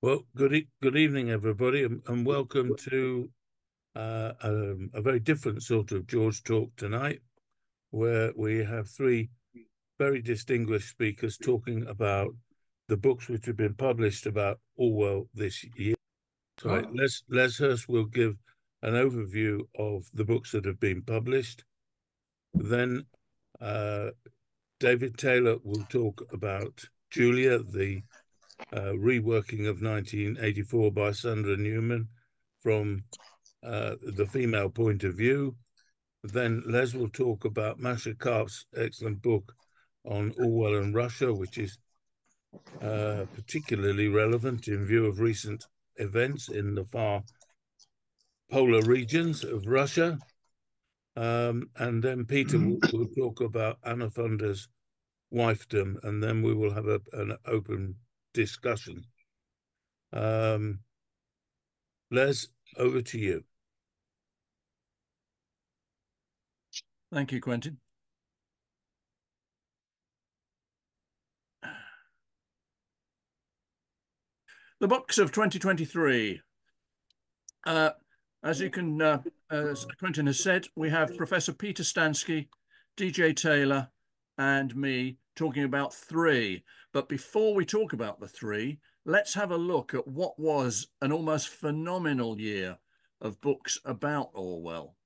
Well, good e good evening, everybody, and, and welcome to uh, um, a very different sort of George talk tonight, where we have three very distinguished speakers talking about the books which have been published about Orwell this year. So oh. Les Les Hurst will give an overview of the books that have been published. Then uh, David Taylor will talk about Julia, the uh, reworking of 1984 by Sandra Newman from uh, the female point of view. Then Les will talk about Masha Karp's excellent book on Orwell and Russia, which is uh, particularly relevant in view of recent events in the far polar regions of Russia. Um, and then Peter will, will, talk about Anna Funder's wifedom, and then we will have a, an open discussion. Um, Les, over to you. Thank you, Quentin. The box of 2023. Uh, as you can, uh, as Quentin has said, we have Professor Peter Stansky, DJ Taylor, and me talking about three. But before we talk about the three, let's have a look at what was an almost phenomenal year of books about Orwell.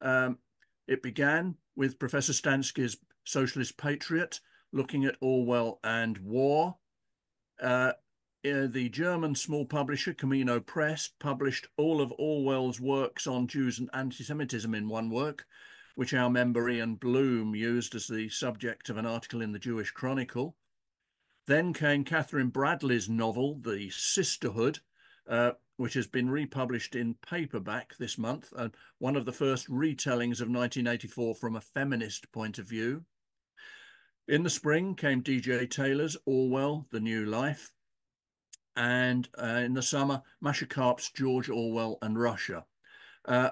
Um, it began with Professor Stansky's Socialist Patriot, looking at Orwell and war. Uh, uh, the German small publisher Camino Press published all of Orwell's works on Jews and anti-Semitism in one work, which our member Ian Bloom used as the subject of an article in the Jewish Chronicle. Then came Catherine Bradley's novel, The Sisterhood, uh, which has been republished in paperback this month, and one of the first retellings of 1984 from a feminist point of view. In the spring came D.J. Taylor's Orwell, The New Life, and uh, in the summer, Masha Karp's George Orwell and Russia. Uh,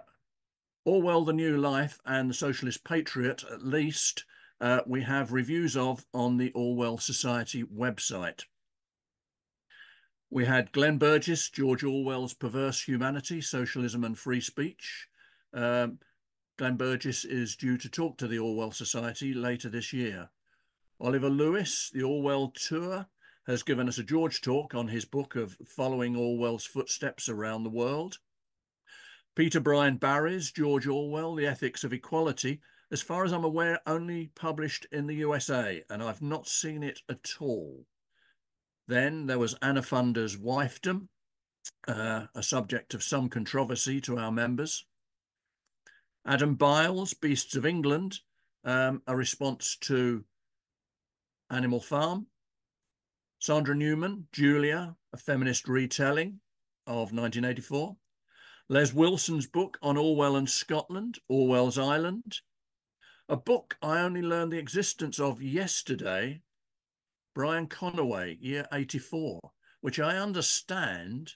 Orwell, The New Life and The Socialist Patriot, at least, uh, we have reviews of on the Orwell Society website. We had Glenn Burgess, George Orwell's Perverse Humanity, Socialism and Free Speech. Um, Glenn Burgess is due to talk to the Orwell Society later this year. Oliver Lewis, The Orwell Tour, has given us a George talk on his book of Following Orwell's Footsteps Around the World. Peter Brian Barry's George Orwell, The Ethics of Equality, as far as I'm aware, only published in the USA, and I've not seen it at all. Then there was Anna Funder's Wifedom, uh, a subject of some controversy to our members. Adam Biles, Beasts of England, um, a response to Animal Farm. Sandra Newman, Julia, a feminist retelling of 1984. Les Wilson's book on Orwell and Scotland, Orwell's Island, a book I only learned the existence of yesterday, Brian Conaway, year 84, which I understand,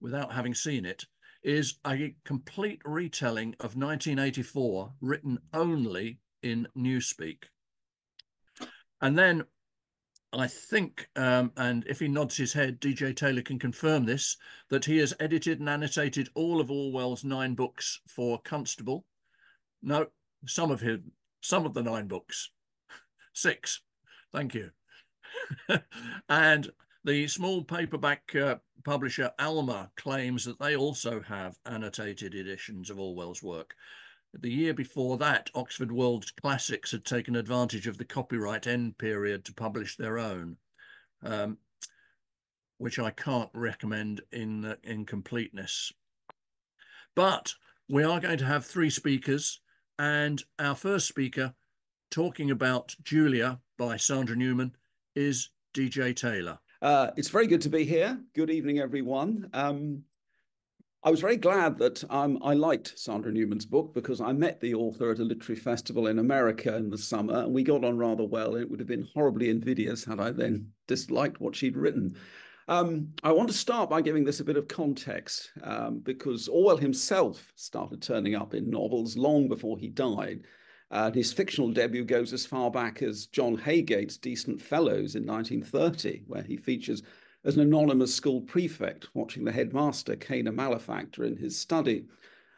without having seen it, is a complete retelling of 1984, written only in Newspeak. And then I think, um, and if he nods his head, DJ Taylor can confirm this, that he has edited and annotated all of Orwell's nine books for Constable. No, some of him, some of the nine books, six. Thank you. and the small paperback uh, publisher Alma claims that they also have annotated editions of Orwell's work. The year before that, Oxford World Classics had taken advantage of the copyright end period to publish their own, um, which I can't recommend in, uh, in completeness. But we are going to have three speakers, and our first speaker talking about Julia by Sandra Newman is DJ Taylor. Uh, it's very good to be here. Good evening, everyone. Um, I was very glad that um, I liked Sandra Newman's book because I met the author at a literary festival in America in the summer and we got on rather well. It would have been horribly invidious had I then disliked what she'd written. Um, I want to start by giving this a bit of context um, because Orwell himself started turning up in novels long before he died. Uh, his fictional debut goes as far back as John Heygate's Decent Fellows in 1930, where he features as an anonymous school prefect, watching the headmaster cane a malefactor in his study.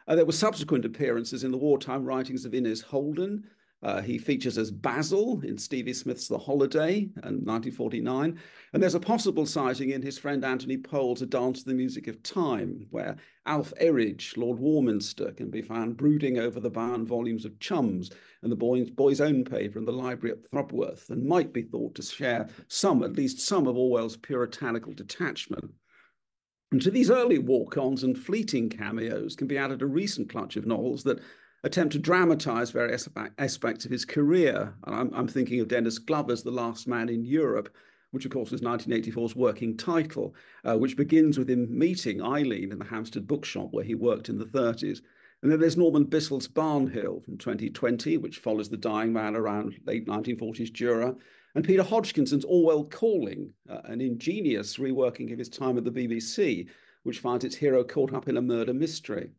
Uh, there were subsequent appearances in the wartime writings of Inez Holden, uh, he features as Basil in Stevie Smith's The Holiday in 1949. And there's a possible sighting in his friend Anthony Powell's A Dance to the Music of Time, where Alf Erridge, Lord Warminster, can be found brooding over the bound volumes of Chums and the boy's, boy's own paper in the library at Thrubworth, and might be thought to share some, at least some, of Orwell's puritanical detachment. And to these early walk-ons and fleeting cameos can be added a recent clutch of novels that attempt to dramatize various aspects of his career. And I'm, I'm, thinking of Dennis Glover's The Last Man in Europe, which of course was 1984's working title, uh, which begins with him meeting Eileen in the Hampstead bookshop where he worked in the 30s. And then there's Norman Bissell's Barnhill from 2020, which follows the dying man around late 1940s Jura. And Peter Hodgkinson's Orwell Calling, uh, an ingenious reworking of his time at the BBC, which finds its hero caught up in a murder mystery.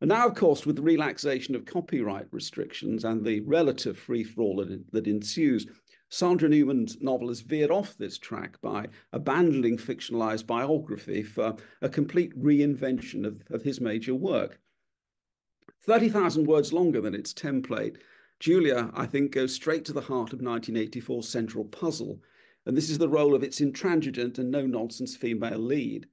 And now, of course, with the relaxation of copyright restrictions and the relative free-for-all that, that ensues, Sandra Newman's novel has veered off this track by abandoning fictionalized biography for a complete reinvention of, of his major work. 30,000 words longer than its template, Julia, I think, goes straight to the heart of 1984's central puzzle, and this is the role of its intransigent and no-nonsense female lead.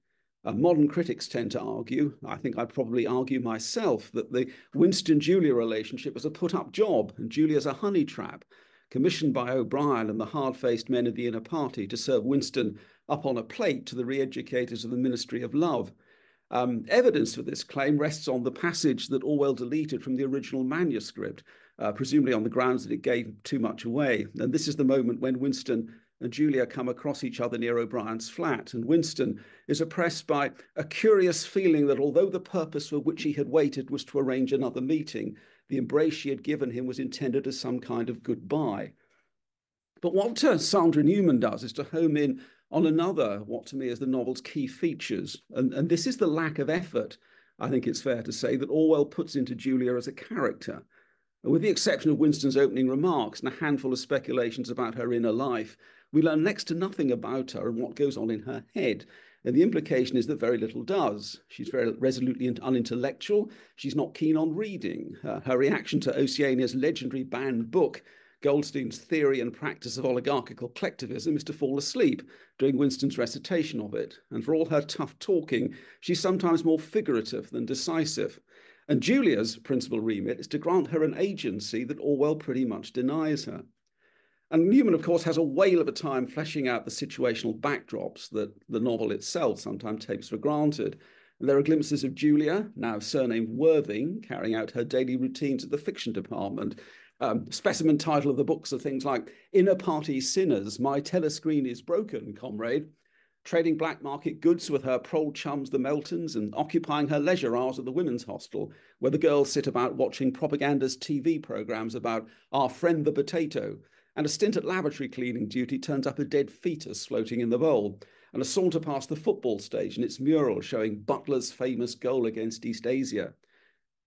Uh, modern critics tend to argue, I think I'd probably argue myself, that the Winston-Julia relationship was a put-up job and Julia's a honey trap, commissioned by O'Brien and the hard-faced men of the inner party to serve Winston up on a plate to the re-educators of the Ministry of Love. Um, evidence for this claim rests on the passage that Orwell deleted from the original manuscript, uh, presumably on the grounds that it gave too much away. And this is the moment when Winston and Julia come across each other near O'Brien's flat, and Winston is oppressed by a curious feeling that although the purpose for which he had waited was to arrange another meeting, the embrace she had given him was intended as some kind of goodbye. But what Sandra Newman does is to home in on another, what to me is the novel's key features, and, and this is the lack of effort, I think it's fair to say, that Orwell puts into Julia as a character. With the exception of Winston's opening remarks and a handful of speculations about her inner life, we learn next to nothing about her and what goes on in her head. And the implication is that very little does. She's very resolutely unintellectual. She's not keen on reading. Uh, her reaction to Oceania's legendary banned book, Goldstein's Theory and Practice of Oligarchical Collectivism, is to fall asleep during Winston's recitation of it. And for all her tough talking, she's sometimes more figurative than decisive. And Julia's principal remit is to grant her an agency that Orwell pretty much denies her. And Newman, of course, has a whale of a time fleshing out the situational backdrops that the novel itself sometimes takes for granted. And there are glimpses of Julia, now surnamed Worthing, carrying out her daily routines at the fiction department. Um, specimen title of the books are things like Inner Party Sinners, My Telescreen is Broken, Comrade, trading black market goods with her prole chums, the Meltons, and occupying her leisure hours at the women's hostel, where the girls sit about watching propaganda's TV programs about our friend the potato, and a stint at lavatory cleaning duty turns up a dead fetus floating in the bowl, and a saunter past the football stage and its mural showing Butler's famous goal against East Asia.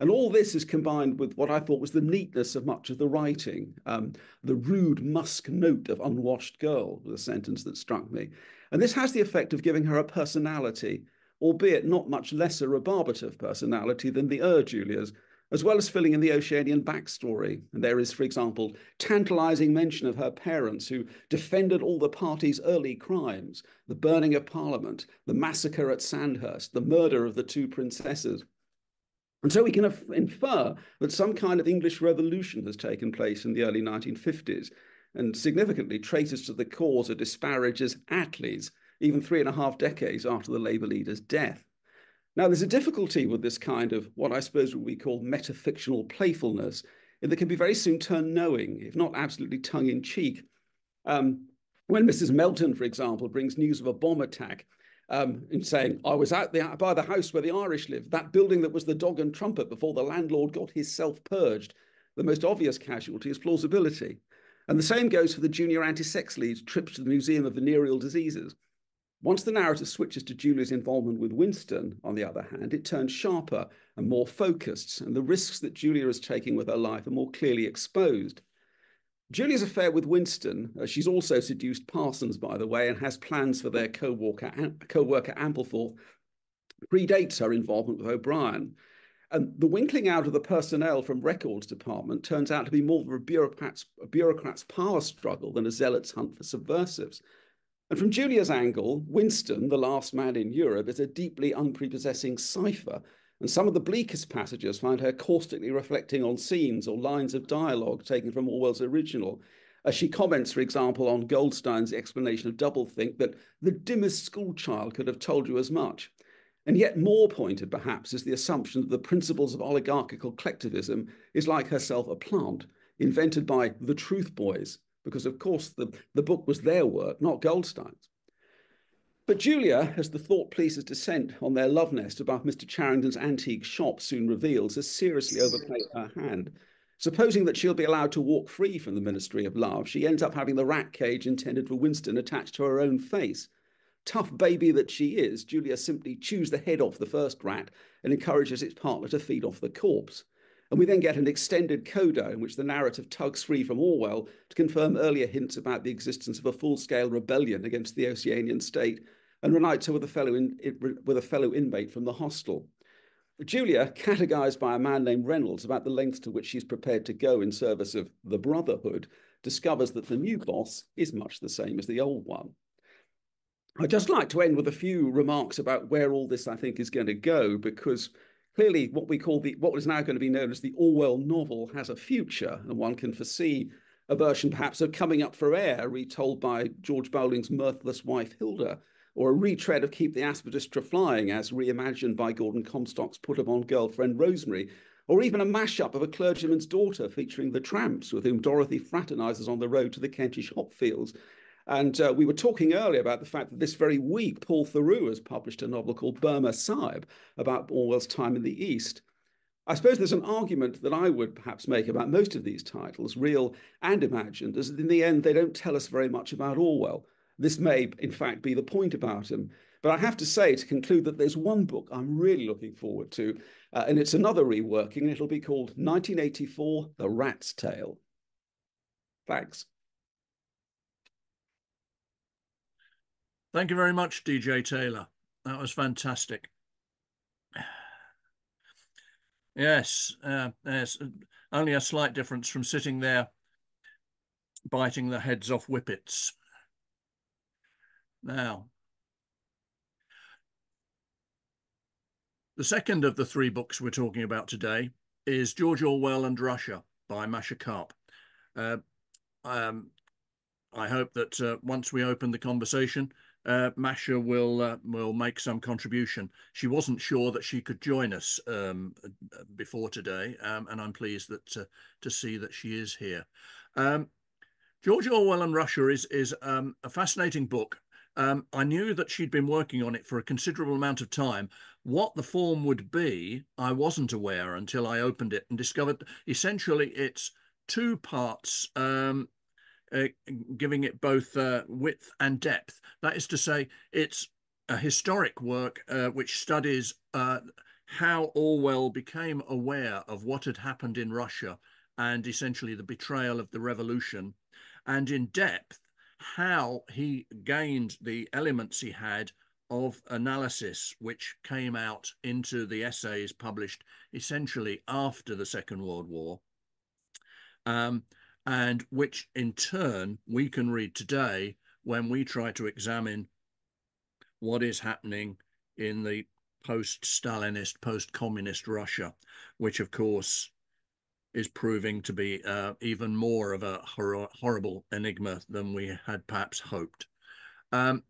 And all this is combined with what I thought was the neatness of much of the writing. Um, the rude musk note of unwashed girl was a sentence that struck me. And this has the effect of giving her a personality, albeit not much less a rebarbative personality than the Ur Julias, as well as filling in the Oceanian backstory. And there is, for example, tantalizing mention of her parents who defended all the party's early crimes the burning of Parliament, the massacre at Sandhurst, the murder of the two princesses. And so we can infer that some kind of English revolution has taken place in the early 1950s, and significantly, traitors to the cause are disparaged as Attlees, even three and a half decades after the Labour leader's death. Now, there's a difficulty with this kind of what I suppose would be called metafictional playfulness, that can be very soon turned knowing, if not absolutely tongue in cheek. Um, when Mrs. Melton, for example, brings news of a bomb attack um, and saying, I was out there by the house where the Irish lived, that building that was the dog and trumpet before the landlord got his self purged, the most obvious casualty is plausibility. And the same goes for the junior anti sex League's trips to the Museum of Venereal Diseases. Once the narrative switches to Julia's involvement with Winston, on the other hand, it turns sharper and more focused, and the risks that Julia is taking with her life are more clearly exposed. Julia's affair with Winston, uh, she's also seduced Parsons, by the way, and has plans for their co-worker, co-worker Ampleforth, predates her involvement with O'Brien. And the winkling out of the personnel from records department turns out to be more of a bureaucrat's, a bureaucrat's power struggle than a zealot's hunt for subversives. And from Julia's angle, Winston, the last man in Europe, is a deeply unprepossessing cipher. And some of the bleakest passages find her caustically reflecting on scenes or lines of dialogue taken from Orwell's original. As she comments, for example, on Goldstein's explanation of doublethink, that the dimmest schoolchild could have told you as much. And yet more pointed, perhaps, is the assumption that the principles of oligarchical collectivism is like herself a plant invented by the Truth Boys, because of course the, the book was their work, not Goldstein's. But Julia, as the thought police's descent on their love nest above Mr. Charrington's antique shop soon reveals, has seriously overplayed her hand. Supposing that she'll be allowed to walk free from the Ministry of Love, she ends up having the rat cage intended for Winston attached to her own face, tough baby that she is, Julia simply chews the head off the first rat and encourages its partner to feed off the corpse. And we then get an extended coda in which the narrative tugs free from Orwell to confirm earlier hints about the existence of a full-scale rebellion against the Oceanian state and reunites her with a fellow, in, with a fellow inmate from the hostel. Julia, categorized by a man named Reynolds about the lengths to which she's prepared to go in service of the Brotherhood, discovers that the new boss is much the same as the old one. I'd just like to end with a few remarks about where all this, I think, is going to go, because clearly what we call the what is now going to be known as the Orwell novel has a future, and one can foresee a version perhaps of Coming Up for Air, retold by George Bowling's mirthless wife Hilda, or a retread of Keep the Aspidistra Flying, as reimagined by Gordon Comstock's put upon girlfriend Rosemary, or even a mashup of a clergyman's daughter featuring the tramps with whom Dorothy fraternizes on the road to the Kentish hop fields, and uh, we were talking earlier about the fact that this very week, Paul Theroux has published a novel called Burma Sahib about Orwell's time in the East. I suppose there's an argument that I would perhaps make about most of these titles, real and imagined, is that in the end, they don't tell us very much about Orwell. This may, in fact, be the point about him. But I have to say, to conclude, that there's one book I'm really looking forward to, uh, and it's another reworking, and it'll be called 1984 The Rat's Tale. Thanks. Thank you very much, DJ Taylor. That was fantastic. Yes, uh, yes, only a slight difference from sitting there biting the heads off whippets. Now, the second of the three books we're talking about today is George Orwell and Russia by Masha Karp. Uh, um, I hope that uh, once we open the conversation, uh, Masha will uh, will make some contribution. She wasn't sure that she could join us um, before today, um, and I'm pleased that uh, to see that she is here. Um, George Orwell and Russia is is um, a fascinating book. Um, I knew that she'd been working on it for a considerable amount of time. What the form would be, I wasn't aware until I opened it and discovered essentially it's two parts um, uh, giving it both uh, width and depth. That is to say, it's a historic work uh, which studies uh, how Orwell became aware of what had happened in Russia and essentially the betrayal of the revolution, and in depth, how he gained the elements he had of analysis, which came out into the essays published essentially after the Second World War. Um, and which in turn we can read today when we try to examine what is happening in the post Stalinist, post communist Russia, which of course is proving to be uh, even more of a hor horrible enigma than we had perhaps hoped. Um,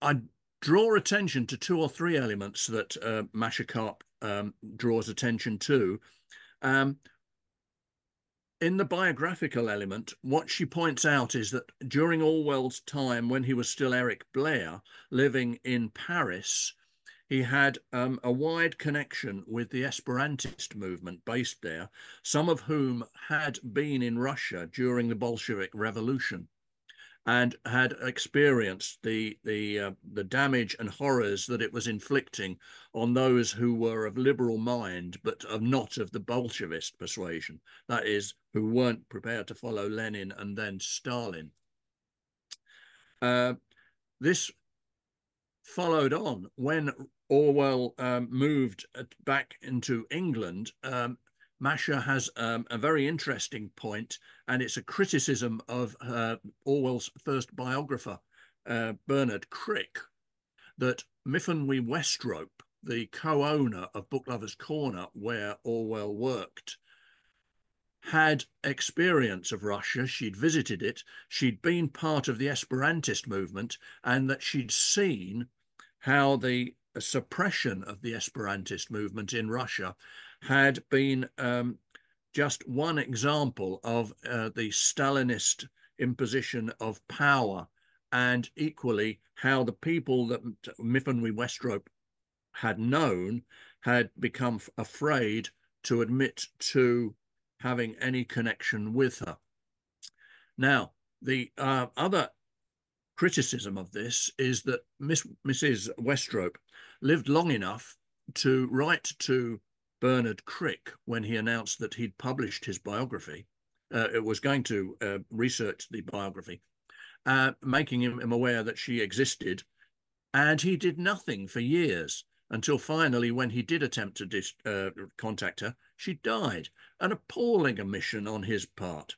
I draw attention to two or three elements that uh, Masha Karp um, draws attention to. Um, in the biographical element, what she points out is that during Orwell's time, when he was still Eric Blair, living in Paris, he had um, a wide connection with the Esperantist movement based there, some of whom had been in Russia during the Bolshevik Revolution. And had experienced the the uh, the damage and horrors that it was inflicting on those who were of liberal mind but of not of the Bolshevist persuasion, that is, who weren't prepared to follow Lenin and then Stalin. Uh, this followed on when Orwell um, moved back into England. Um, Masha has um, a very interesting point, and it's a criticism of uh, Orwell's first biographer, uh, Bernard Crick, that Myfanwy Westrope, the co-owner of Book Lovers Corner, where Orwell worked, had experience of Russia. She'd visited it. She'd been part of the Esperantist movement, and that she'd seen how the suppression of the Esperantist movement in Russia had been um, just one example of uh, the Stalinist imposition of power, and equally how the people that Myfanwy Westrope had known had become afraid to admit to having any connection with her. Now, the uh, other criticism of this is that Miss, Mrs. Westrope lived long enough to write to Bernard Crick when he announced that he'd published his biography. Uh, it was going to uh, research the biography, uh, making him, him aware that she existed. And he did nothing for years until finally, when he did attempt to dis- uh, contact her, she died. An appalling omission on his part.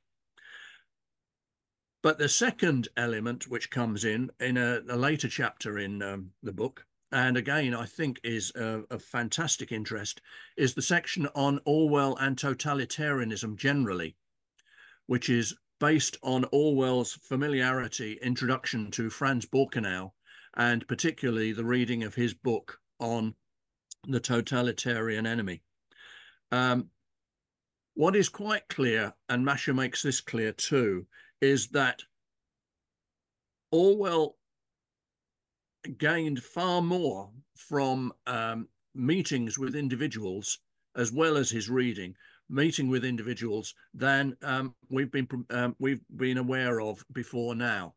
But the second element, which comes in in a, a later chapter in um, the book, and again, I think is of fantastic interest, is the section on Orwell and totalitarianism generally, which is based on Orwell's familiarity introduction to Franz Borkenau, and particularly the reading of his book on the totalitarian enemy. Um, what is quite clear, and Masha makes this clear too, is that Orwell gained far more from um, meetings with individuals as well as his reading, meeting with individuals than um, we've been um, we've been aware of before now.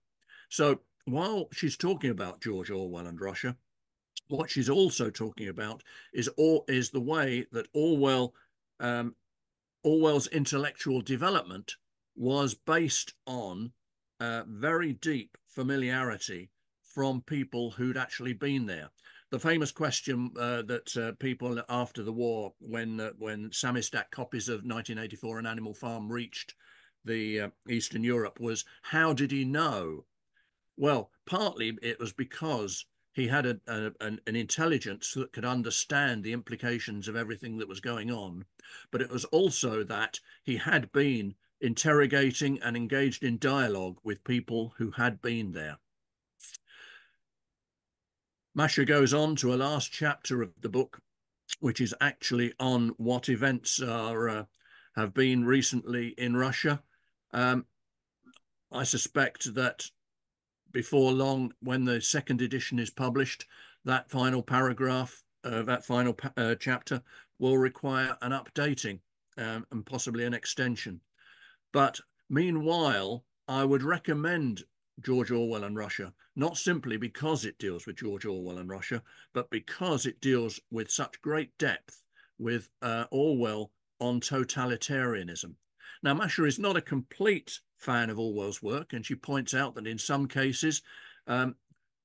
So while she's talking about George Orwell and Russia, what she's also talking about is or is the way that Orwell um, Orwell's intellectual development was based on uh, very deep familiarity from people who'd actually been there. The famous question uh, that uh, people after the war, when uh, when samizdat copies of 1984 and Animal Farm reached the uh, Eastern Europe, was how did he know? Well, partly it was because he had a, a, an, an, intelligence that could understand the implications of everything that was going on. But it was also that he had been interrogating and engaged in dialogue with people who had been there. Masha goes on to a last chapter of the book, which is actually on what events are uh, have been recently in Russia. Um, I suspect that before long, when the second edition is published, that final paragraph, uh, that final pa uh, chapter, will require an updating um, and possibly an extension. But meanwhile, I would recommend George Orwell and Russia, not simply because it deals with George Orwell and Russia, but because it deals with such great depth with uh, Orwell on totalitarianism. Now, Masha is not a complete fan of Orwell's work, and she points out that in some cases, um,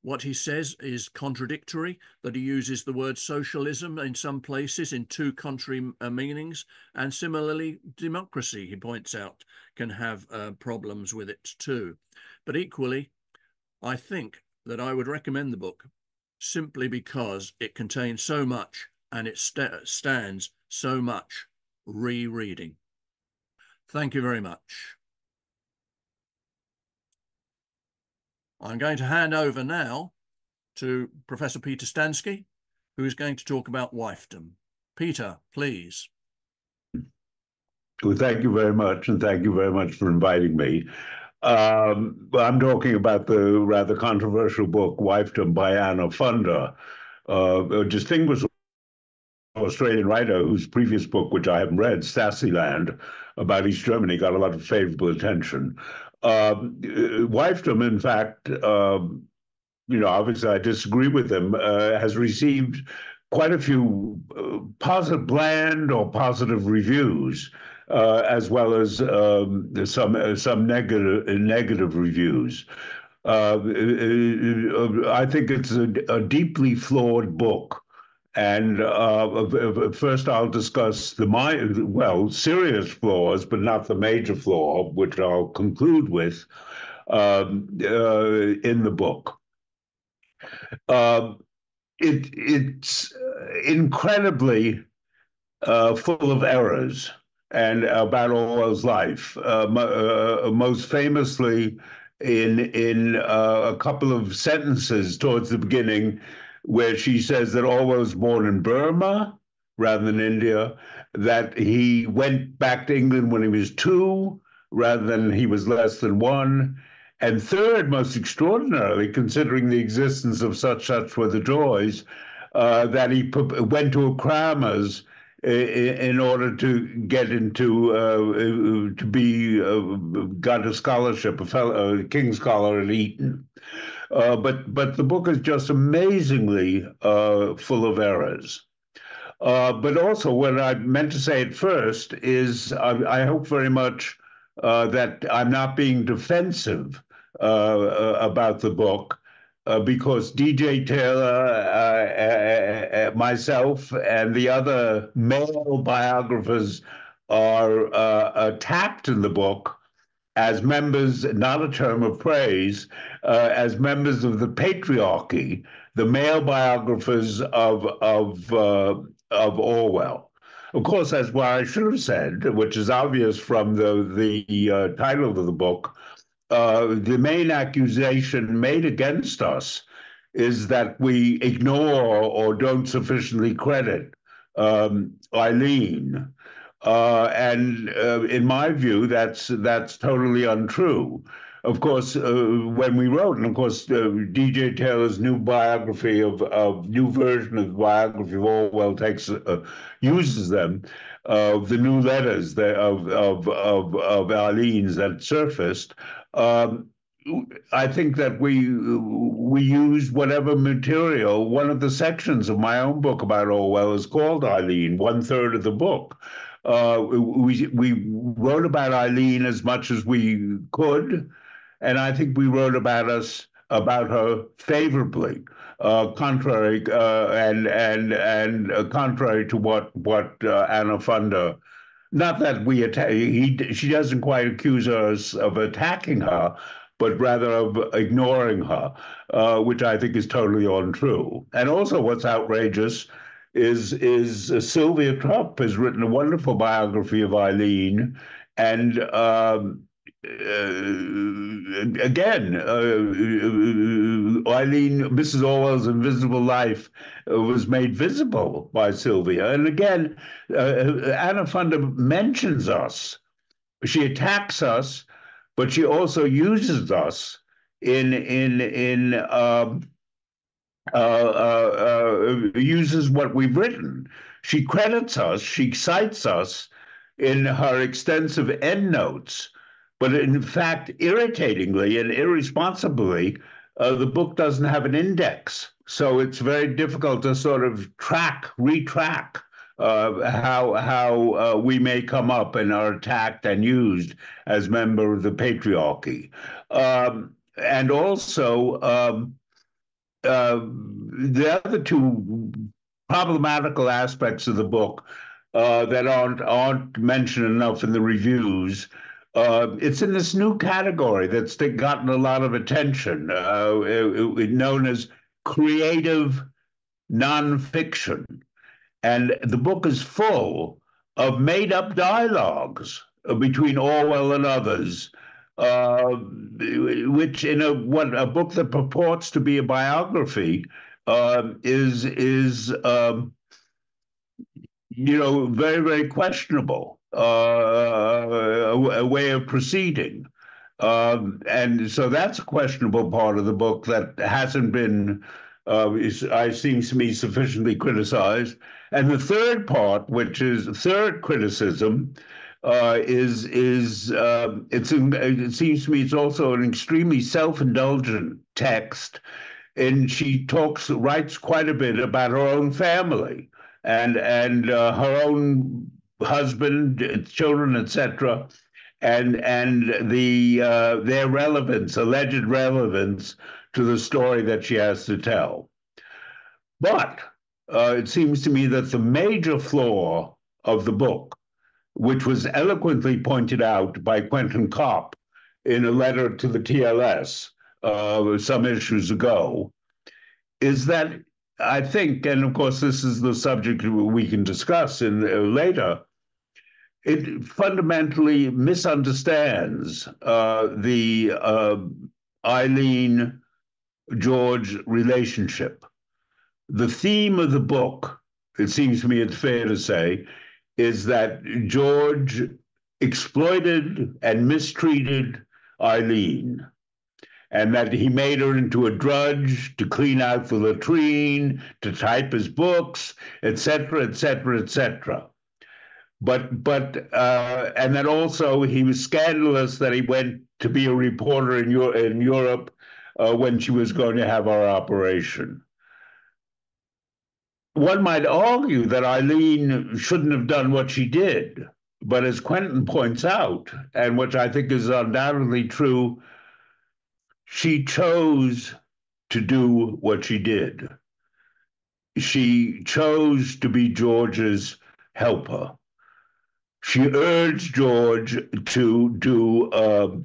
what he says is contradictory, that he uses the word socialism in some places in two contrary uh, meanings, and similarly, democracy, he points out, can have uh, problems with it too. But equally, I think that I would recommend the book simply because it contains so much and it st stands so much rereading. Thank you very much. I'm going to hand over now to Professor Peter Stansky, who is going to talk about wifedom. Peter, please. Well, thank you very much, and thank you very much for inviting me. Um, I'm talking about the rather controversial book, Wifedom by Anna Funder, uh, a distinguished Australian writer whose previous book, which I haven't read, Stasiland, about East Germany, got a lot of favorable attention. Um, Wifedom, in fact, um, you know, obviously I disagree with him, uh, has received quite a few uh, positive, bland or positive reviews, uh, as well as um, some uh, some negative negative reviews. Uh, uh, I think it's a, a deeply flawed book. And uh, first, I'll discuss the my well serious flaws, but not the major flaw, which I'll conclude with um, uh, in the book. Uh, it it's incredibly uh, full of errors and about Orwell's life. Uh, most famously, in in a couple of sentences towards the beginning where she says that Orwell was born in Burma rather than India, that he went back to England when he was two rather than he was less than one. And third, most extraordinarily, considering the existence of such such were the joys, uh, that he went to a crammers in order to get into uh, to be uh, got a scholarship, a fellow, a King Scholar at Eton. Uh, but but the book is just amazingly uh, full of errors. Uh, but also, what I meant to say at first is I, I hope very much uh, that I'm not being defensive uh, about the book. because DJ Taylor, myself, and the other male biographers are tapped in the book as members, not a term of praise, uh, as members of the patriarchy, the male biographers of of uh, of Orwell. Of course, that's what I should have said, which is obvious from the the uh, title of the book. Uh, the main accusation made against us is that we ignore or don't sufficiently credit um, Eileen. Uh, and uh, in my view, that's that's totally untrue. Of course, uh, when we wrote, and of course, uh, D.J. Taylor's new biography of, of new version of the biography of Orwell takes uh, uses them of the new letters that, of of of of Eileen's that surfaced. Um, I think that we we use whatever material. One of the sections of my own book about Orwell is called Eileen. One third of the book. Uh, we we wrote about Eileen as much as we could, and I think we wrote about us about her favorably, uh, contrary uh, and and and uh, contrary to what what uh, Anna Funder. Not that we attack. He she doesn't quite accuse us of attacking her, but rather of ignoring her, uh, which I think is totally untrue. And also, what's outrageous is is uh, Sylvia Topp has written a wonderful biography of Eileen, and um, uh, again, uh, Eileen, Mrs. Orwell's invisible life uh, was made visible by Sylvia, and again, uh, Anna Funder mentions us. She attacks us, but she also uses us in in in. Um, uh, uh, uh, uses what we've written. She credits us, she cites us in her extensive endnotes, but in fact, irritatingly and irresponsibly, uh, the book doesn't have an index. So it's very difficult to sort of track, retrack uh, how how uh, we may come up and are attacked and used as member of the patriarchy, um, and also um, uh, the other two problematical aspects of the book uh, that aren't aren't mentioned enough in the reviews. Uh, it's in this new category that's gotten a lot of attention, uh, known as creative nonfiction, and the book is full of made-up dialogues between Orwell and others uh, which in a what a book that purports to be a biography uh, is is um, you know very very questionable. uh, a, a, way of proceeding. Um, and so that's a questionable part of the book that hasn't been, uh, is, I seems to me, sufficiently criticized. And the third part, which is third criticism, uh, is is uh, it's it seems to me it's also an extremely self-indulgent text, and she talks writes quite a bit about her own family and and uh, her own husband, children, etc., and and the uh, their relevance, alleged relevance to the story that she has to tell. But uh, it seems to me that the major flaw of the book, which was eloquently pointed out by Quentin Kopp in a letter to the TLS uh, some issues ago, is that I think, and of course, this is the subject we can discuss in uh, later. It fundamentally misunderstands uh, the uh, Eileen George relationship. The theme of the book, it seems to me it's fair to say, is that George exploited and mistreated Eileen and that he made her into a drudge to clean out the latrine, to type his books, etc., etc., etc. But but uh, and then also he was scandalous that he went to be a reporter in, Euro- in Europe uh, when she was going to have our operation. One might argue that Eileen shouldn't have done what she did, but as Quentin points out, and which I think is undoubtedly true she chose to do what she did. She chose to be George's helper. She urged George to do uh,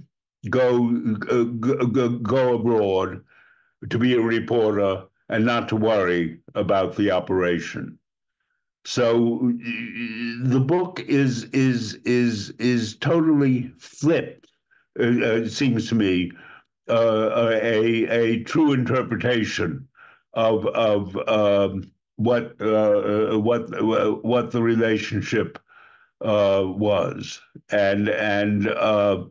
go, uh, go go abroad to be a reporter and not to worry about the operation. So the book is is is is totally flipped. Uh, it seems to me uh, a a true interpretation of of um, what uh, uh what uh, what the relationship uh, was, and and uh,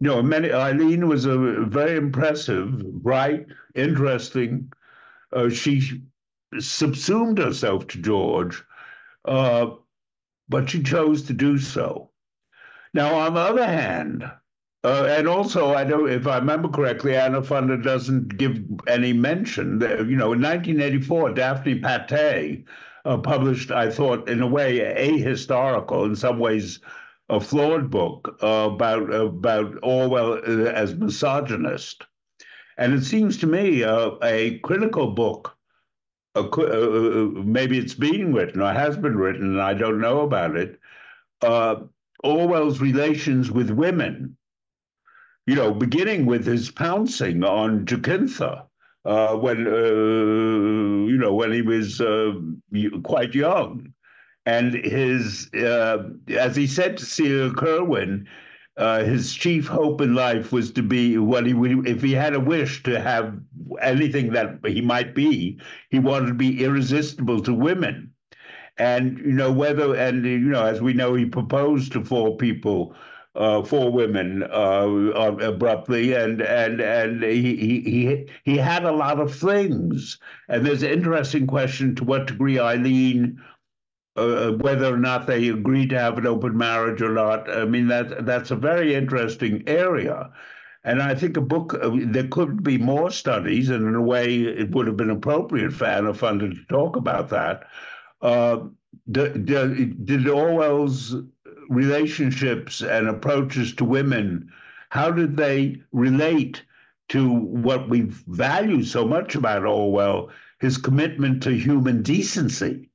you know, many Eileen was a very impressive, bright, interesting. Uh, she subsumed herself to George, but she chose to do so. Now, on the other hand, uh, and also, I don't, if I remember correctly, Anna Funder doesn't give any mention. That, you know, in 1984, Daphne Patai uh, published, I thought, in a way, ahistorical, in some ways, a flawed book uh, about about Orwell uh, as misogynist, and it seems to me uh, a critical book. Uh, maybe it's being written or has been written, and I don't know about it. Orwell's relations with women you know, beginning with his pouncing on Jacintha uh, when, uh, you know, when he was uh, quite young. And his, uh, as he said to Celia Kirwan, uh, his chief hope in life was to be what he would, if he had a wish to have anything that he might be, he wanted to be irresistible to women. And, you know, whether, and, you know, as we know, he proposed to four people uh, for women uh, uh, abruptly, and and and he, he he had a lot of things. And there's an interesting question to what degree Eileen, uh, whether or not they agreed to have an open marriage or not. I mean that that's a very interesting area. And I think a book, uh, there could be more studies, and in a way, it would have been appropriate for Anna Funder to talk about that. Uh, did, did Orwell's relationships and approaches to women, how did they relate to what we value so much about Orwell, his commitment to human decency?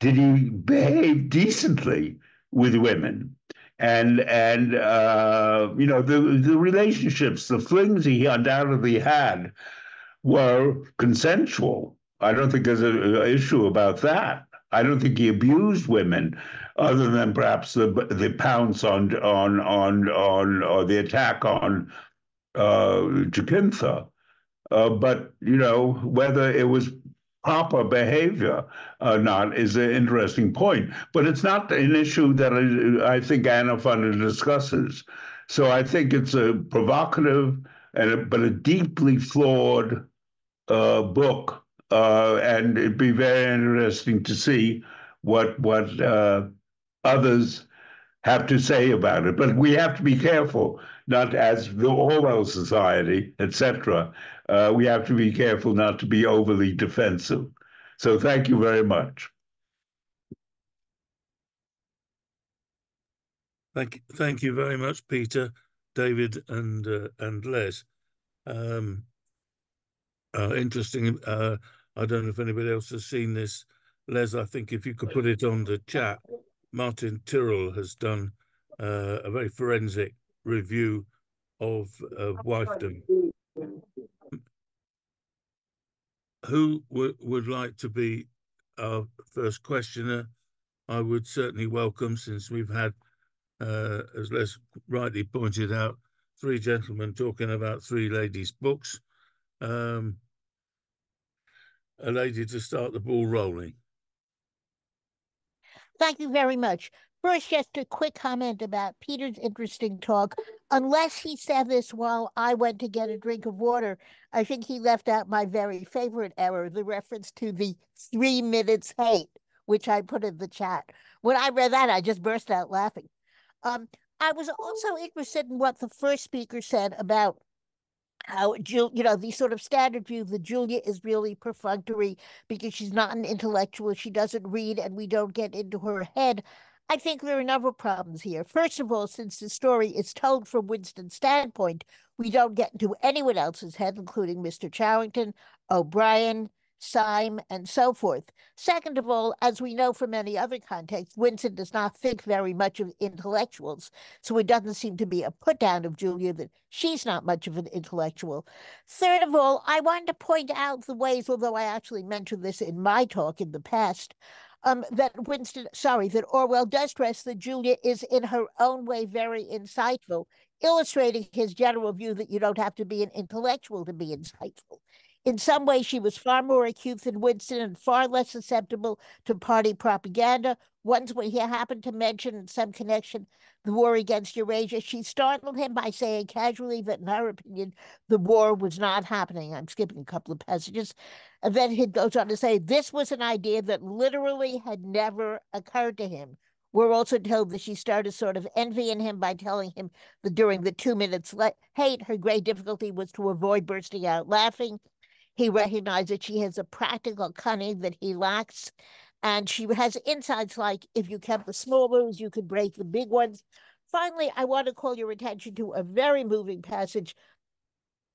Did he behave decently with women? And and uh, you know the the relationships, the flings he undoubtedly had, were consensual. I don't think there's an issue about that. I don't think he abused women, other than perhaps the the pounce on on on on or the attack on uh, Jacintha. Uh, but you know whether it was proper behavior or not is an interesting point. But it's not an issue that I, I think Anna Funder discusses. So I think it's a provocative and a, but a deeply flawed uh, book, and it'd be very interesting to see what what uh, others have to say about it. But we have to be careful, not as the Orwell Society, etc. Uh, we have to be careful not to be overly defensive. So thank you very much. Thank you, thank you very much, Peter, David, and uh, and Les. Um, uh, interesting. I don't know if anybody else has seen this. Les, I think if you could put it on the chat, Martin Tyrrell has done uh, a very forensic review of uh, wifedom. Who would like to be our first questioner? I would certainly welcome, since we've had, uh, as Les rightly pointed out, three gentlemen talking about three ladies' books. Um, a lady to start the ball rolling. Thank you very much. First, just a quick comment about Peter's interesting talk. Unless he said this while I went to get a drink of water, I think he left out my very favorite error, the reference to the three minutes hate, which I put in the chat. When I read that, I just burst out laughing. Um, I was also interested in what the first speaker said about how Jill, you know, the sort of standard view that Julia is really perfunctory because she's not an intellectual, she doesn't read, and we don't get into her head. I think there are a number of problems here. First of all, since the story is told from Winston's standpoint, we don't get into anyone else's head, including Mr. Charrington, O'Brien, Syme, and so forth. Second of all, as we know from many other contexts, Winston does not think very much of intellectuals, so it doesn't seem to be a put down of Julia that she's not much of an intellectual. Third of all, I wanted to point out the ways, although I actually mentioned this in my talk in the past, um, that Winston, sorry, that Orwell does stress that Julia is in her own way very insightful, illustrating his general view that you don't have to be an intellectual to be insightful. In some ways, she was far more acute than Winston and far less susceptible to party propaganda. Once, when he happened to mention in some connection the war against Eurasia, she startled him by saying casually that, in her opinion, the war was not happening. I'm skipping a couple of passages. And then he goes on to say this was an idea that literally had never occurred to him. We're also told that she started sort of envying him by telling him that during the two minutes hate, her great difficulty was to avoid bursting out laughing. He recognized that she has a practical cunning that he lacks. And she has insights like if you kept the small moves, you could break the big ones. Finally, I want to call your attention to a very moving passage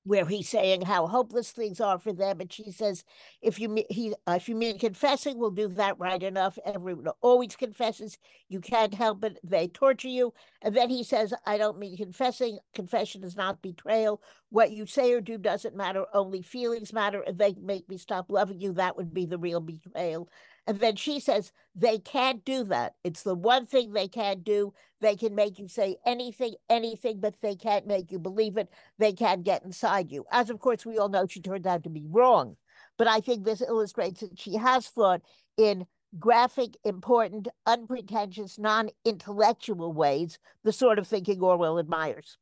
where he's saying how hopeless things are for them, and she says, "If you he uh, if you mean confessing, we'll do that right enough. Everyone always confesses. You can't help it. They torture you." And then he says, "I don't mean confessing. Confession is not betrayal. What you say or do doesn't matter. Only feelings matter. If they make me stop loving you, that would be the real betrayal." And then she says, they can't do that. It's the one thing they can't do. They can make you say anything, anything, but they can't make you believe it. They can't get inside you. As of course, we all know she turned out to be wrong. But I think this illustrates that she has thought in graphic, important, unpretentious, non intellectual ways, the sort of thinking Orwell admires.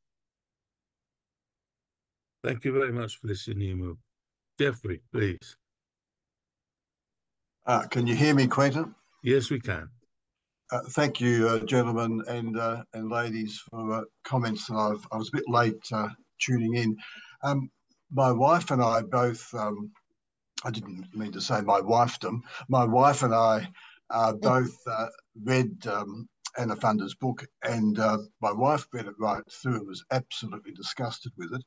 Thank you very much for this. Jeffrey, please. Uh, can you hear me, Quentin? Yes, we can. Uh, thank you, uh, gentlemen and uh, and ladies, for uh, comments. I've, I was a bit late uh, tuning in. Um, my wife and I both, um, I didn't mean to say my wifedom, my wife and I both read um, Anna Funder's book, and my wife read it right through and was absolutely disgusted with it.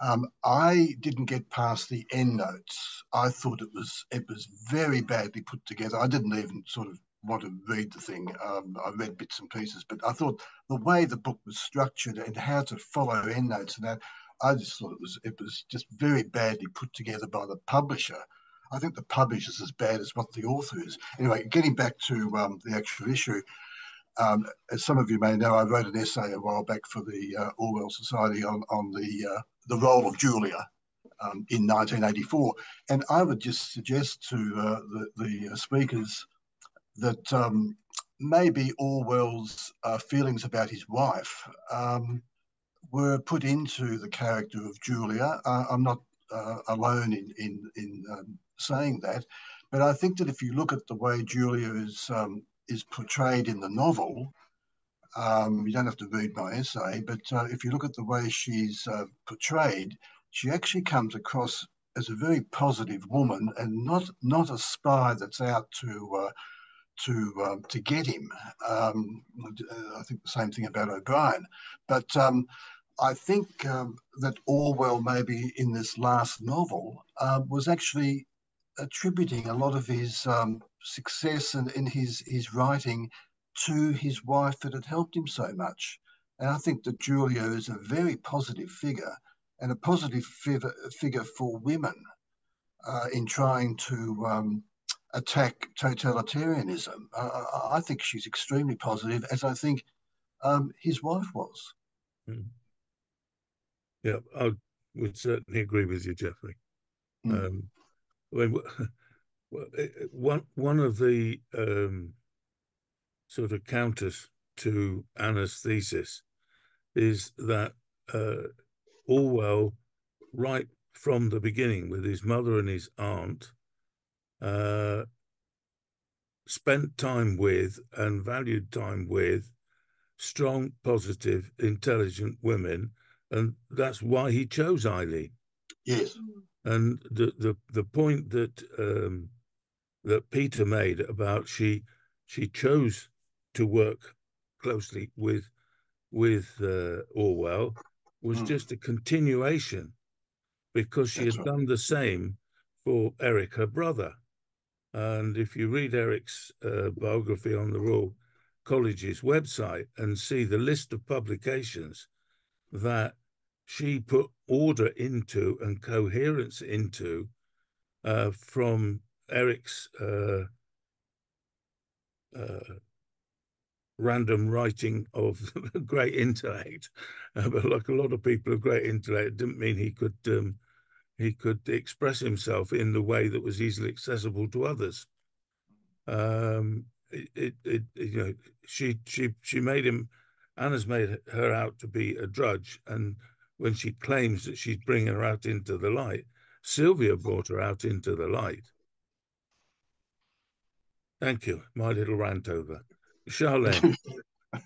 Um, I didn't get past the end notes. I thought it was it was very badly put together. I didn't even sort of want to read the thing. Um, I read bits and pieces, but I thought the way the book was structured and how to follow end notes and that, I just thought it was it was just very badly put together by the publisher. I think the publisher's as bad as what the author is. Anyway, getting back to um, the actual issue, um, as some of you may know, I wrote an essay a while back for the uh, Orwell Society on on the uh, the role of Julia um, in 1984. And I would just suggest to uh, the, the uh, speakers that um, maybe Orwell's uh, feelings about his wife um, were put into the character of Julia. Uh, I'm not uh, alone in, in, in um, saying that, but I think that if you look at the way Julia is, um, is portrayed in the novel, Um, you don't have to read my essay, but uh, if you look at the way she's uh, portrayed, she actually comes across as a very positive woman and not not a spy that's out to uh, to um, to get him. Um, I think the same thing about O'Brien, but um, I think um, that Orwell, maybe in this last novel, uh, was actually attributing a lot of his success and in his his writing to his wife that had helped him so much. And I think that Julia is a very positive figure and a positive figure, figure for women uh, in trying to um, attack totalitarianism. Uh, I think she's extremely positive, as I think um, his wife was. Mm. Yeah, I would certainly agree with you, Jeffrey. Mm. Um, when, one one of the um, sort of counters to Anna's thesis is that uh, Orwell, right from the beginning, with his mother and his aunt, uh, spent time with and valued time with strong, positive, intelligent women, and that's why he chose Eileen. Yes. And the the the point that um, that Peter made about she she chose to work closely with with uh, Orwell was mm. just a continuation because she That's had right. done the same for Eric, her brother. And if you read Eric's uh, biography on the Royal College's website and see the list of publications that she put order into and coherence into uh, from Eric's uh, uh, random writing of great intellect, uh, but like a lot of people of great intellect, it didn't mean he could um, he could express himself in the way that was easily accessible to others. Um, it, it, it, you know, she she she made him. Anna's made her out to be a drudge, and when she claims that she's bringing her out into the light, Sylvia brought her out into the light. Thank you. My little rant over. Charlene. uh,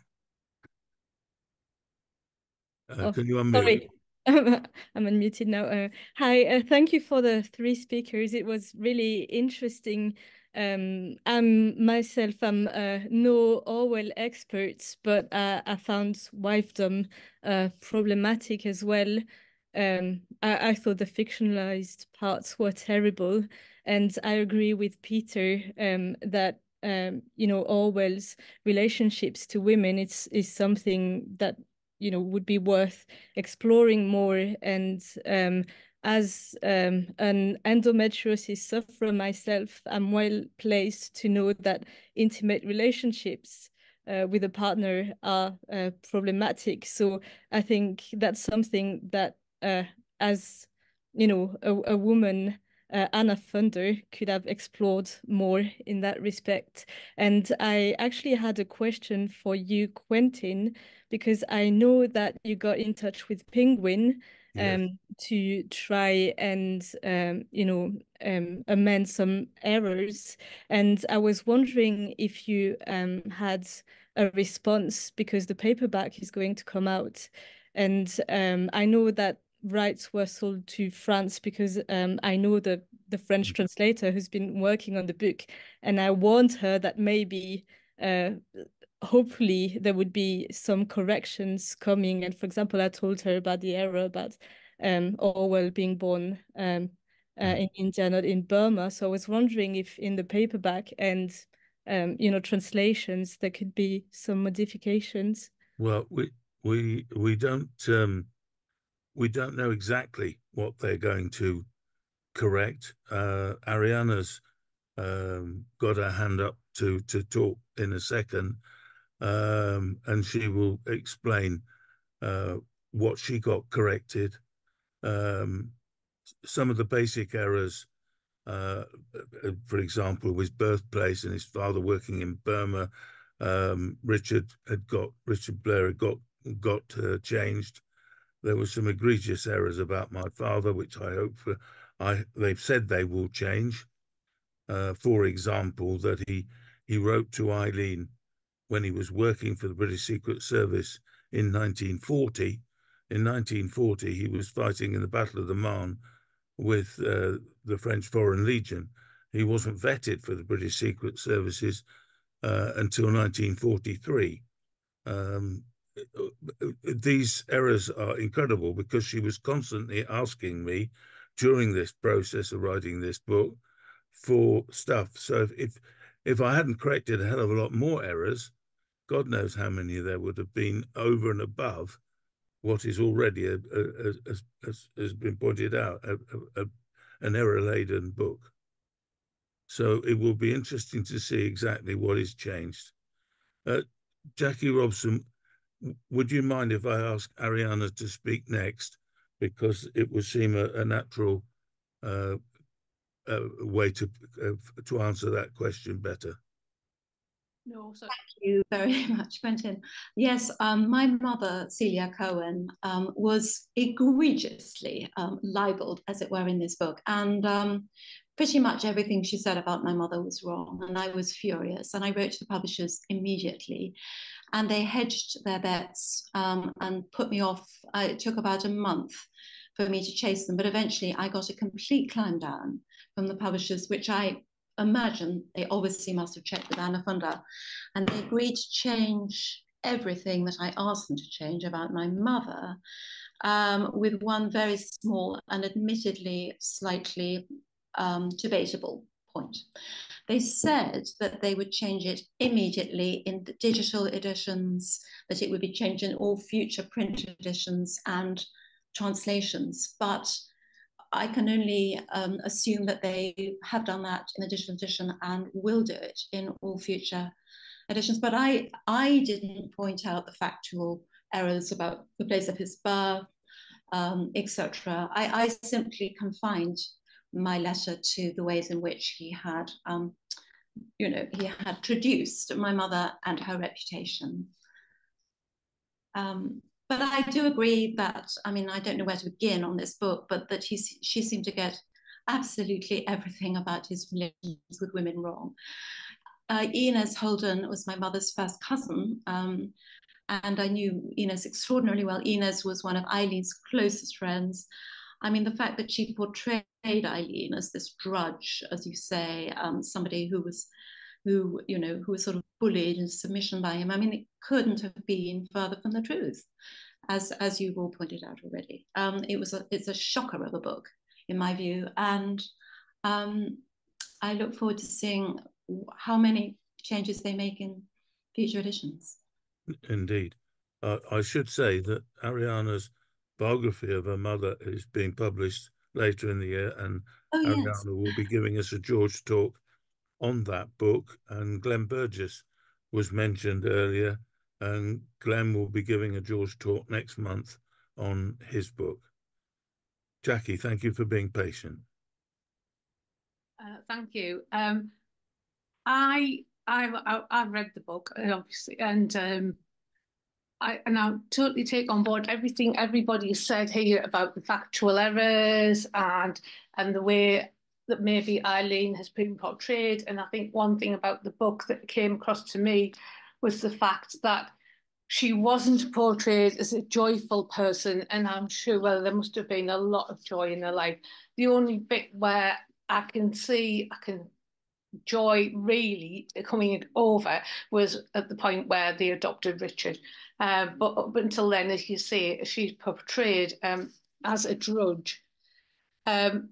oh, can you unmute? Sorry. I'm unmuted now. Uh, hi, uh, thank you for the three speakers. It was really interesting. Um, I'm myself, I'm uh, no Orwell expert, but uh, I found wifedom uh, problematic as well. Um, I, I thought the fictionalized parts were terrible, and I agree with Peter um, that um, you know Orwell's relationships to women it's is something that you know would be worth exploring more. And um, as um, an endometriosis sufferer myself i'm well placed to know that intimate relationships uh, with a partner are uh, problematic. So i think that's something that uh, as you know a, a woman uh, Anna Funder could have explored more in that respect. And I actually had a question for you, Quentin, because I know that you got in touch with Penguin um, yes. to try and, um, you know, um, amend some errors. And I was wondering if you um, had a response because the paperback is going to come out. And um, I know that rights were sold to France because um, I know the the French mm. translator who's been working on the book, and I warned her that maybe, uh, hopefully, there would be some corrections coming. And for example, I told her about the error about um, Orwell being born um, uh, mm. in India, not in Burma. So I was wondering if in the paperback and um, you know translations there could be some modifications. Well, we we we don't um, we don't know exactly what they're going to correct. Uh, Ariana's um, got her hand up to to talk in a second, um, and she will explain uh, what she got corrected. Um, some of the basic errors, uh, for example, his birthplace and his father working in Burma. Um, Richard had got Richard Blair had got got uh, changed there were some egregious errors about my father, which I hope for, I they've said they will change. Uh, for example, that he he wrote to Eileen when he was working for the British Secret Service in 1940. In 1940, he was fighting in the Battle of the Marne with uh, the French Foreign Legion. He wasn't vetted for the British Secret Services uh, until 1943. Um, these errors are incredible because she was constantly asking me during this process of writing this book for stuff. So if, if I hadn't corrected a hell of a lot more errors, God knows how many there would have been over and above what is already, as, as has been pointed out, an error-laden book. So it will be interesting to see exactly what is changed. Uh, Jackie Robson, would you mind if I ask Ariana to speak next? Because it would seem a, a natural uh, uh, way to uh, to answer that question better. No, so thank you very much, Quentin. Yes, um, my mother, Celia Cohen, um, was egregiously um, libeled, as it were, in this book. And um, pretty much everything she said about my mother was wrong. And I was furious. And I wrote to the publishers immediately. And they hedged their bets um, and put me off. Uh, it took about a month for me to chase them. But eventually I got a complete climb down from the publishers, which I imagine they obviously must have checked with Anna Funder. And they agreed to change everything that I asked them to change about my mother, um, with one very small and admittedly slightly um, debatable point. They said that they would change it immediately in the digital editions, that it would be changed in all future print editions and translations. But I can only um, assume that they have done that in the digital edition and will do it in all future editions. But I, I didn't point out the factual errors about the place of his birth, um, etc. I, I, simply confined my letter to the ways in which he had, um, you know, he had traduced my mother and her reputation. Um, but I do agree that I mean I don't know where to begin on this book, but that he she seemed to get absolutely everything about his relations with women wrong. Uh, Inez Holden was my mother's first cousin, um, and I knew Inez extraordinarily well. Inez was one of Eileen's closest friends. I mean, the fact that she portrayed Eileen as this drudge, as you say, um, somebody who was who you know who was sort of bullied into submission by him. I mean, it couldn't have been further from the truth, as as you've all pointed out already. Um, it was a it's a shocker of a book, in my view, and um, I look forward to seeing how many changes they make in future editions. Indeed, uh, I should say that Ariana's biography of her mother is being published later in the year, and oh, Ariana yes. will be giving us a George talk on that book, and Glenn Burgess was mentioned earlier, and Glenn will be giving a George talk next month on his book. Jackie, thank you for being patient. Uh, thank you. Um, I, I I've read the book obviously, and um, I and I totally take on board everything everybody said here about the factual errors and and the way that maybe Eileen has been portrayed. And I think one thing about the book that came across to me was the fact that she wasn't portrayed as a joyful person. And I'm sure well, there must have been a lot of joy in her life. The only bit where I can see, I can joy really coming over was at the point where they adopted Richard. Uh, but up until then, as you say, she's portrayed um, as a drudge. Um,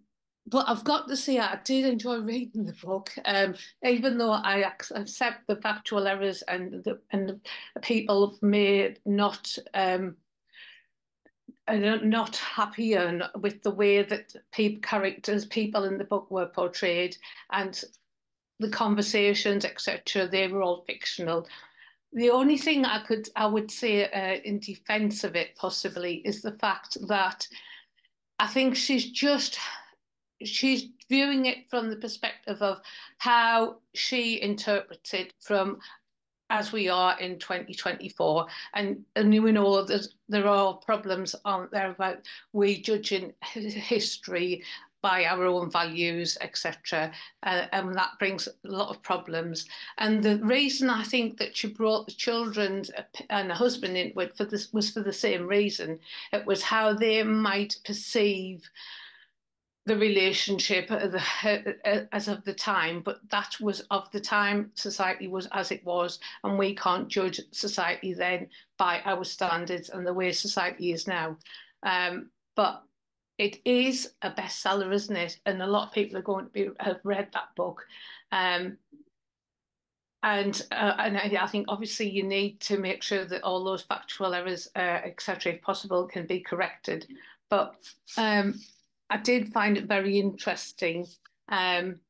but I've got to say, I did enjoy reading the book, um, even though I accept the factual errors and the, and the people may not um, are not happy with the way that people, characters, people in the book were portrayed, and the conversations, etc. They were all fictional. The only thing I could, I would say, uh, in defence of it, possibly, is the fact that I think she's just she's viewing it from the perspective of how she interprets it from as we are in 2024 and and we know that there are problems aren't there about we judging history by our own values, etc. Uh, and that brings a lot of problems. And the reason I think that she brought the children and the husband into it for this was for the same reason. It was how they might perceive the relationship as of the time, but that was of the time society was as it was, and we can't judge society then by our standards and the way society is now. Um, but it is a bestseller, isn't it? And a lot of people are going to be have read that book. Um, and uh, and I, I, think obviously you need to make sure that all those factual errors, uh, etc., if possible, can be corrected. But um, I did find it very interesting. Um,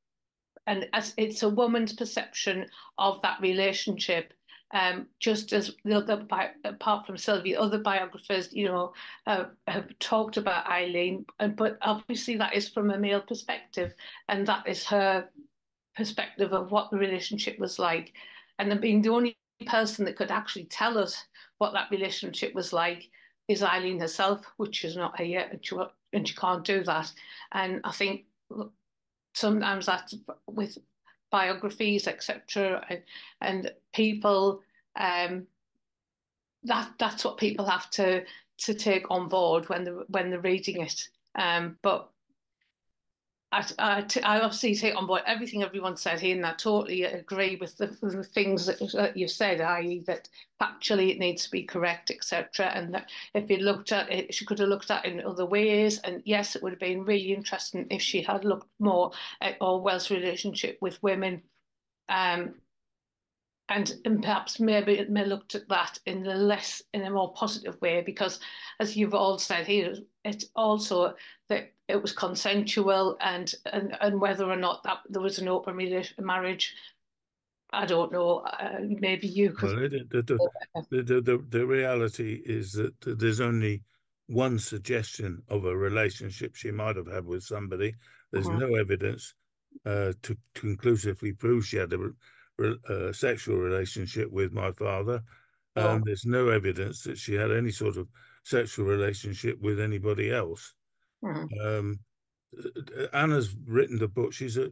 and as it's a woman's perception of that relationship, um, just as the other, apart from Sylvie, other biographers, you know, uh, have talked about Eileen, but obviously that is from a male perspective, and that is her perspective of what the relationship was like, and then being the only person that could actually tell us what that relationship was like is Eileen herself, which is not here yet, and she, and she can't do that. And I think sometimes that's with biographies, etc., and, people. Um, that that's what people have to to take on board when they're when they're reading it. Um, but I, I, I obviously take on board everything everyone said here, and I totally agree with the, the things that, that you've said, i.e., that factually it needs to be correct, etc. And that if you looked at it, she could have looked at it in other ways. And yes, it would have been really interesting if she had looked more at Orwell's relationship with women. Um, and, and perhaps maybe it may looked at that in the less in a more positive way because as you've all said here it's also that it was consensual and and, and whether or not that there was an open marriage I don't know. Uh, maybe you could. Well, the, the, the, the, the reality is that there's only one suggestion of a relationship she might have had with somebody. There's uh-huh. no evidence uh, to, to conclusively prove she had a uh, sexual relationship with my father. Oh. Um, there's no evidence that she had any sort of sexual relationship with anybody else. Mm-hmm. Um, Anna's written the book. She's a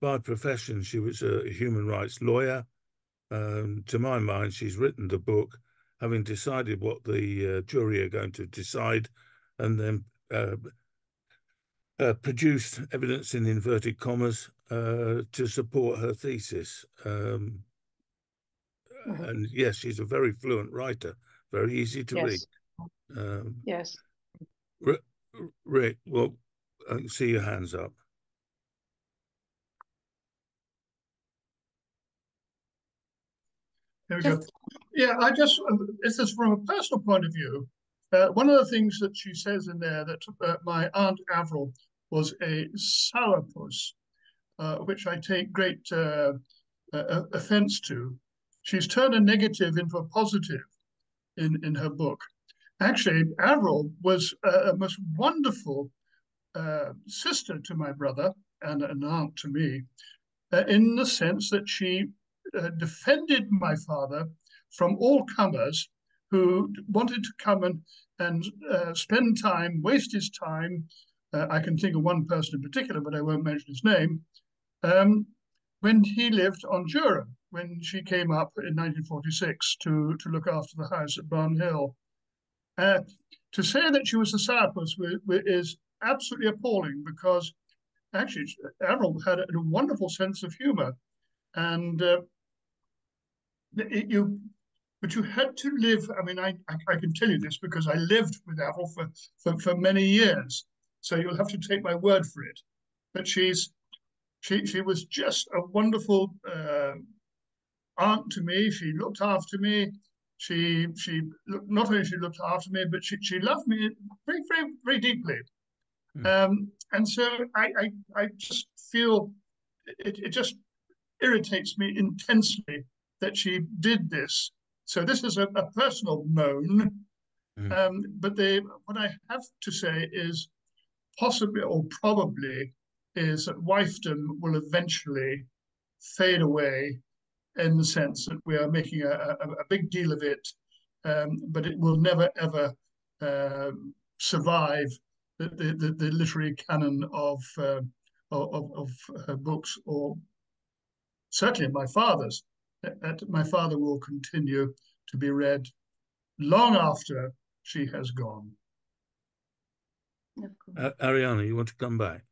by profession she was a human rights lawyer. Um, to my mind, she's written the book having decided what the uh, jury are going to decide, and then uh, uh, produced evidence in inverted commas uh, to support her thesis. Um, mm-hmm. And yes, she's a very fluent writer, very easy to yes. read. Um, yes. Rick, well, I can see your hands up. There we go. Yeah, I just, this is from a personal point of view. Uh, one of the things that she says in there that uh, my aunt Avril was a sourpuss, uh, which I take great uh, uh, offense to. She's turned a negative into a positive in, in her book. Actually, Avril was a most wonderful uh, sister to my brother and an aunt to me, uh, in the sense that she uh, defended my father from all comers who wanted to come and, and spend time, waste his time, uh, I can think of one person in particular, but I won't mention his name, um, when he lived on Jura, when she came up in 1946 to, to look after the house at Barnhill. Uh, to say that she was a sourpuss is absolutely appalling because actually Avril had a, a wonderful sense of humor. And uh, it, you but you had to live. I mean, I, I, I, can tell you this because I lived with Avril for, for, for many years. So you'll have to take my word for it. But she's she she was just a wonderful uh, aunt to me. She looked after me. She she not only she looked after me, but she, she loved me very very very deeply. Mm. Um, and so I, I I just feel it, it just irritates me intensely that she did this. So this is a, a personal moan. Mm. Um, but they, what I have to say is possibly or probably is that wifedom will eventually fade away in the sense that we are making a, a, a big deal of it, um, but it will never ever uh, survive the, the, the literary canon of, uh, of, of her books, or certainly my father's. That my father will continue to be read long after she has gone. Uh, Ariana, you want to come back?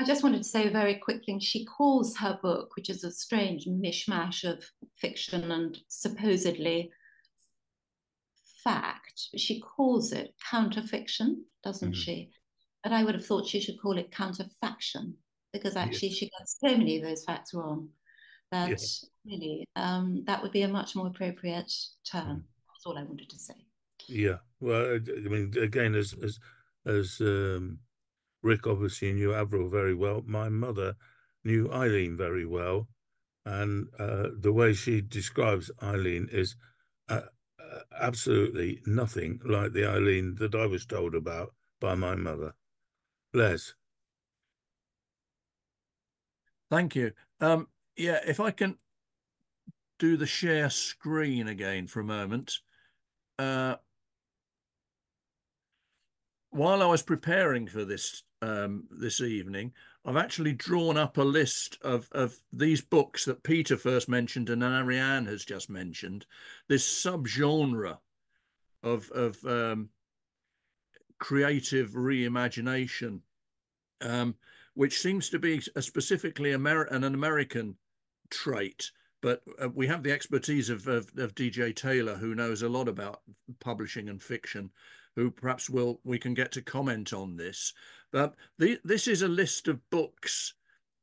I just wanted to say very quickly, she calls her book, which is a strange mishmash of fiction and supposedly fact, she calls it counterfiction, doesn't mm-hmm. she? But I would have thought she should call it counterfaction because actually yes. she gets so many of those facts wrong that yes. really um, that would be a much more appropriate term. Mm. That's all I wanted to say. Yeah, well, I mean, again, as as as um, Rick obviously knew Avril very well. My mother knew Eileen very well, and uh, the way she describes Eileen is uh, uh, absolutely nothing like the Eileen that I was told about by my mother. Les. Thank you. Um, yeah, if I can do the share screen again for a moment. Uh, while I was preparing for this um, this evening, I've actually drawn up a list of, of these books that Peter first mentioned and Ariane has just mentioned, this subgenre of, of um, creative reimagination, um, which seems to be a specifically Amer an American trait. But uh, we have the expertise of, of, of DJ Taylor, who knows a lot about publishing and fiction who perhaps will we can get to comment on this. But the, this is a list of books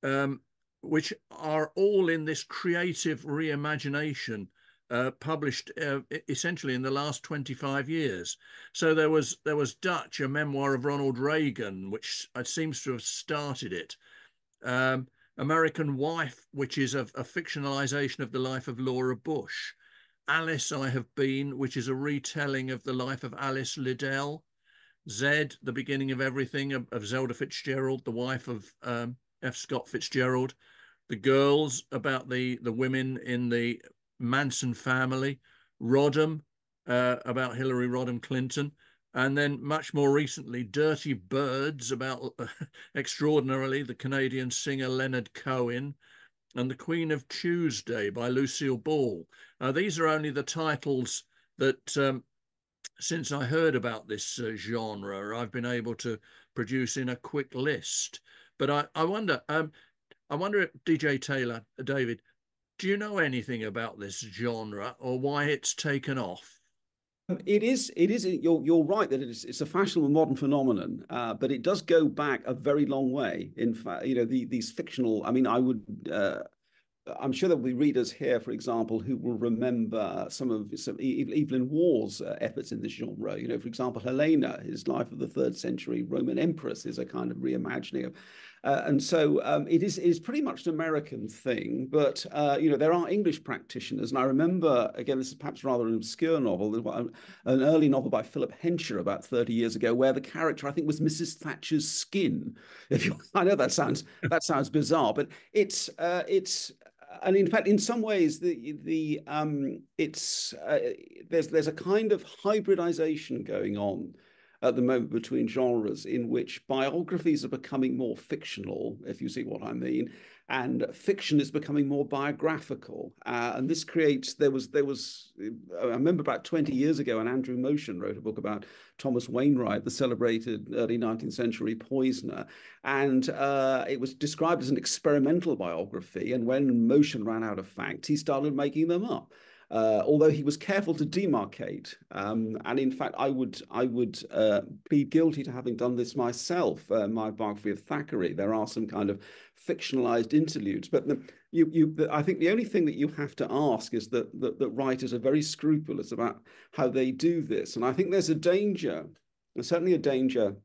um, which are all in this creative reimagination uh, published uh, essentially in the last 25 years. So there was there was Dutch, a memoir of Ronald Reagan, which uh, seems to have started it. Um, American Wife, which is a, a, fictionalization of the life of Laura Bush. Alice I Have Been, which is a retelling of the life of Alice Liddell. Zed, The Beginning of Everything of, of Zelda Fitzgerald, the wife of um, F. Scott Fitzgerald. The Girls, about the, the women in the Manson family. Rodham, uh, about Hillary Rodham Clinton. And then much more recently, Dirty Birds, about extraordinarily the Canadian singer Leonard Cohen and The Queen of Tuesday by Lucille Ball. Uh, these are only the titles that, um, since I heard about this uh, genre, I've been able to produce in a quick list. But I, I wonder, um, I wonder, DJ Taylor, uh, David, do you know anything about this genre or why it's taken off? Um, it is. It is. You're. You're right that it's. It's a fashionable modern phenomenon, uh, but it does go back a very long way. In fact, you know, the, these fictional. I mean, I would. Uh, I'm sure there'll be readers here, for example, who will remember some of some Evelyn Waugh's uh, efforts in this genre. You know, for example, Helena, his life of the third century Roman empress, is a kind of reimagining of. Uh, and so um, it is, is pretty much an American thing, but uh, you know there are English practitioners, and I remember again this is perhaps rather an obscure novel, an early novel by Philip Hensher about thirty years ago, where the character I think was Mrs. Thatcher's skin. If you, I know that sounds that sounds bizarre, but it's uh, it's and in fact, in some ways, the the um, it's uh, there's there's a kind of hybridization going on at the moment between genres in which biographies are becoming more fictional, if you see what I mean, and fiction is becoming more biographical. Uh, and this creates there was there was I remember about 20 years ago, and Andrew Motion wrote a book about Thomas Wainewright, the celebrated early 19th century poisoner, and uh, it was described as an experimental biography. And when Motion ran out of facts, he started making them up uh, although he was careful to demarcate. Um, and in fact, I would I would uh, plead guilty to having done this myself. Uh, my biography of Thackeray, there are some kind of fictionalized interludes, but the, you, you, the, I think the only thing that you have to ask is that, that that writers are very scrupulous about how they do this, and I think there's a danger, certainly a danger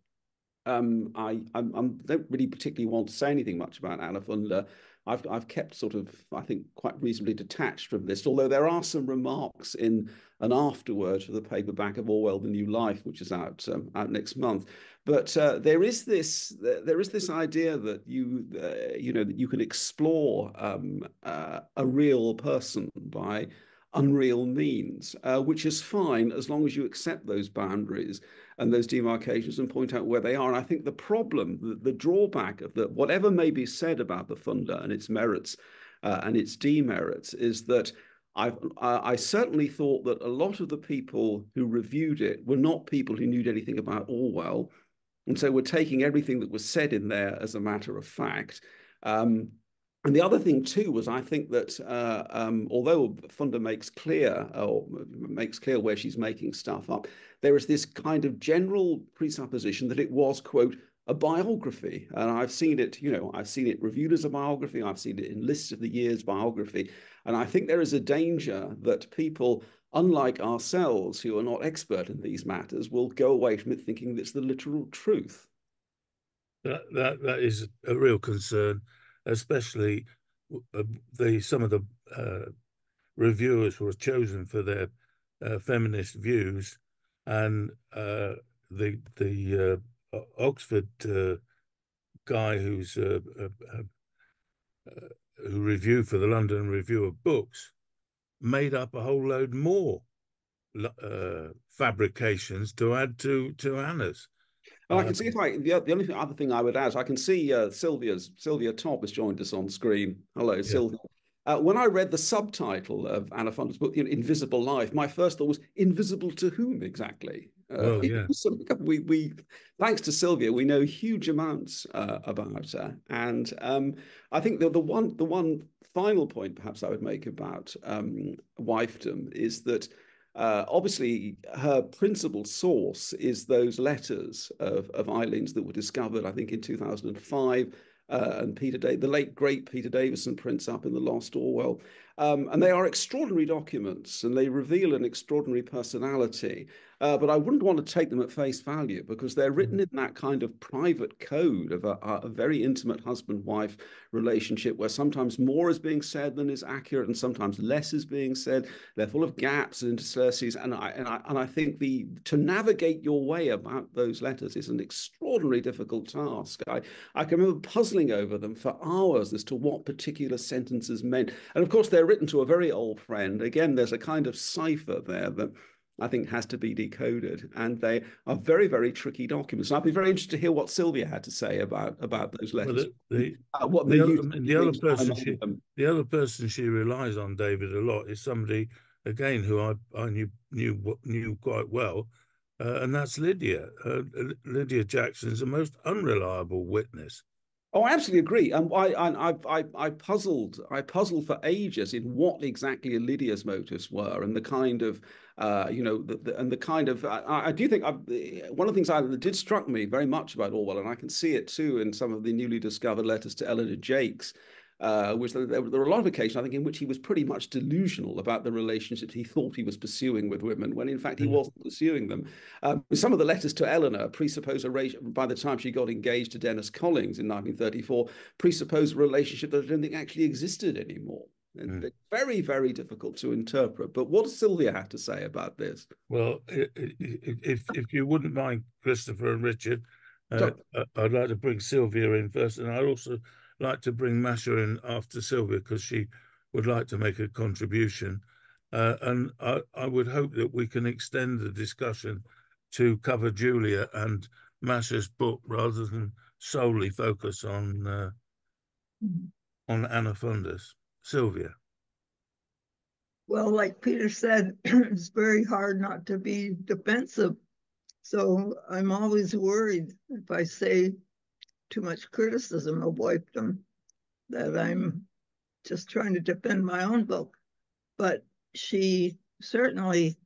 um, I, I, I, don't really particularly want to say anything much about Anna Funder I've I've kept sort of I think quite reasonably detached from this. Although there are some remarks in an afterword for the paperback of Orwell: The New Life, which is out um, out next month. But uh, there is this there is this idea that you uh, you know that you can explore um, uh, a real person by unreal means, uh, which is fine as long as you accept those boundaries and those demarcations and point out where they are. And I think the problem, the, the drawback of that, whatever may be said about the Funder and its merits uh, and its demerits, is that I've, I certainly thought that a lot of the people who reviewed it were not people who knew anything about Orwell. And so we're taking everything that was said in there as a matter of fact. Um, and the other thing too was I think that uh, um, although Funder makes clear or makes clear where she's making stuff up, there is this kind of general presupposition that it was quote a biography, and I've seen it. You know, I've seen it reviewed as a biography. I've seen it in lists of the years biography, and I think there is a danger that people. Unlike ourselves, who are not expert in these matters, will go away from it thinking that's the literal truth. That that that is a real concern especially uh, the some of the uh, reviewers were chosen for their uh, feminist views, and uh, the the uh, Oxford uh, guy who's who reviewed for the London Review of Books made up a whole load more fabrications to add to to Anna's. And I can see if I the, the only other thing I would add, I can see uh, Sylvia's Sylvia Topp has joined us on screen. Hello, yeah. Sylvia. Uh, when I read the subtitle of Anna Funder's book, you know, Invisible Life, my first thought was invisible to whom exactly? Uh, oh, yeah. we, we, thanks to Sylvia, we know huge amounts uh, about her. And um, I think the, the one the one final point perhaps I would make about um, wifedom is that uh, obviously, her principal source is those letters of, of Eileen's that were discovered, I think, in 2005. Uh, and Peter, da- the late great Peter Davison prints up in the Lost Orwell. Um, and they are extraordinary documents and they reveal an extraordinary personality. Uh, but I wouldn't want to take them at face value because they're written mm. in that kind of private code of a, a very intimate husband wife relationship where sometimes more is being said than is accurate and sometimes less is being said. They're full of gaps and interstices. And I, and I, and I think the to navigate your way about those letters is an extraordinarily difficult task. I, I can remember puzzling over them for hours as to what particular sentences meant. And of course, they're written to a very old friend. Again, there's a kind of cipher there that I think has to be decoded. And they are very, very tricky documents. And I'd be very interested to hear what Sylvia had to say about about those letters. Well, the, uh, what the, other, the other person she, the other person she relies on, David, a lot is somebody again who I, I knew knew knew quite well, uh, and that's Lydia. Uh, Lydia Jackson is the most unreliable witness. Oh, I absolutely agree. And I, I, I, I puzzled, I puzzled for ages in what exactly Lydia's motives were, and the kind of, uh, you know, the, the, and the kind of. I, I do think I've, one of the things I, that did struck me very much about Orwell, and I can see it too in some of the newly discovered letters to Eleanor Jaques. uh, was there, there were a lot of occasions, I think, in which he was pretty much delusional about the relationships he thought he was pursuing with women, when in fact he mm. wasn't pursuing them. Um, some of the letters to Eleanor presuppose a relationship, by the time she got engaged to Dennis Collings in 1934, presuppose a relationship that I don't think actually existed anymore. Mm. Very, very difficult to interpret. But what does Sylvia have to say about this? Well, if if you wouldn't mind, Christopher and Richard, uh, I'd like to bring Sylvia in first, and I'd also like to bring Masha in after Sylvia because she would like to make a contribution. Uh, and I, I, would hope that we can extend the discussion to cover Julia and Masha's book rather than solely focus on uh, mm-hmm. on Anna Funder's. Sylvia. Well, like Peter said, it's very hard not to be defensive. So I'm always worried if I say too much criticism of wifedom that I'm just trying to defend my own book. But she certainly,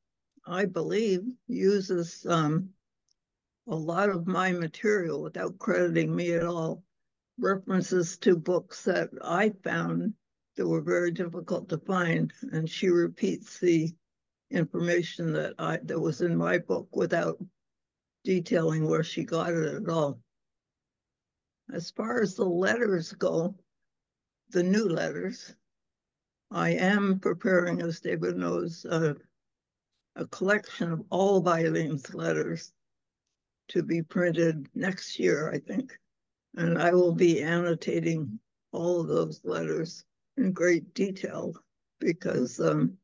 I believe, uses um, a lot of my material without crediting me at all. References to books that I found that were very difficult to find, and she repeats the information that I that was in my book without detailing where she got it at all. As far as the letters go, the new letters, I am preparing, as David knows, a, a collection of all of Eileen's letters to be printed next year, I think. And I will be annotating all of those letters in great detail because um,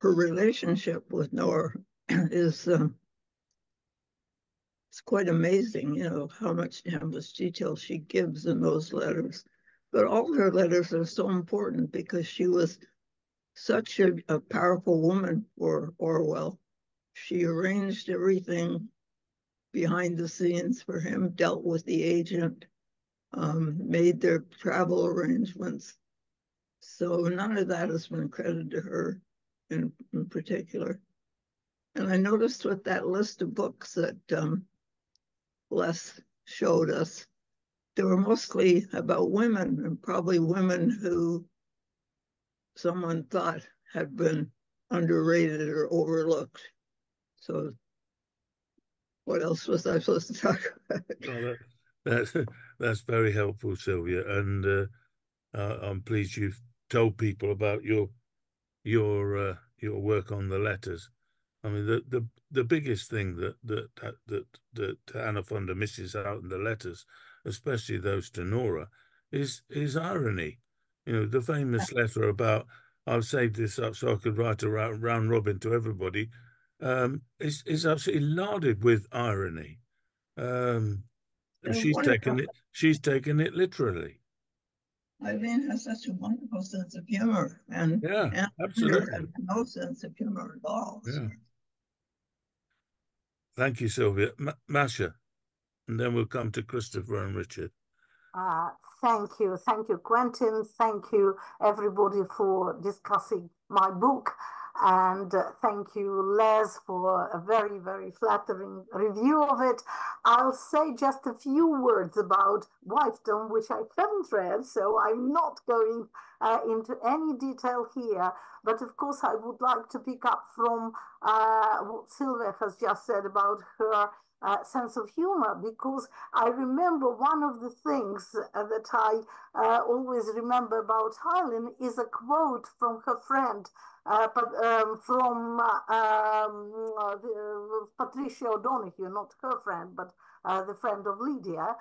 her relationship with Nora is um, it's quite amazing, you know, how much much detail she gives in those letters. But all her letters are so important because she was such a, a powerful woman for Orwell. She arranged everything behind the scenes for him, dealt with the agent, um, made their travel arrangements. So none of that has been credited to her in, in particular. And I noticed with that list of books that um, Les showed us, they were mostly about women and probably women who someone thought had been underrated or overlooked. So what else was I supposed to talk about? Oh, that, that, that's very helpful, Sylvia. And uh, uh, I'm pleased you've told people about your your uh, your work on the letters. I mean, the the the biggest thing that that that that, that Anna Funder misses out in the letters, especially those to Nora, is is irony. You know, the famous letter about I've saved this up so I could write a round robin to everybody. Um, is is absolutely larded with irony. Um, she's taken it. She's taken it literally. Eileen has such a wonderful sense of humor, and yeah, and absolutely no sense of humor at all. Yeah. Thank you, Sylvia. M Masha, and then we'll come to Christopher and Richard. Uh, thank you. Thank you, Quentin. Thank you, everybody, for discussing my book. And thank you, Les, for a very, very flattering review of it. I'll say just a few words about Wifedom, which I haven't read, so I'm not going uh, into any detail here. But of course, I would like to pick up from uh, what Sylvia has just said about her uh, sense of humor because I remember one of the things uh, that I uh, always remember about Eileen is a quote from her friend uh, um, from uh, um, Patricia O'Donoghue, not her friend, but the friend of Lydia,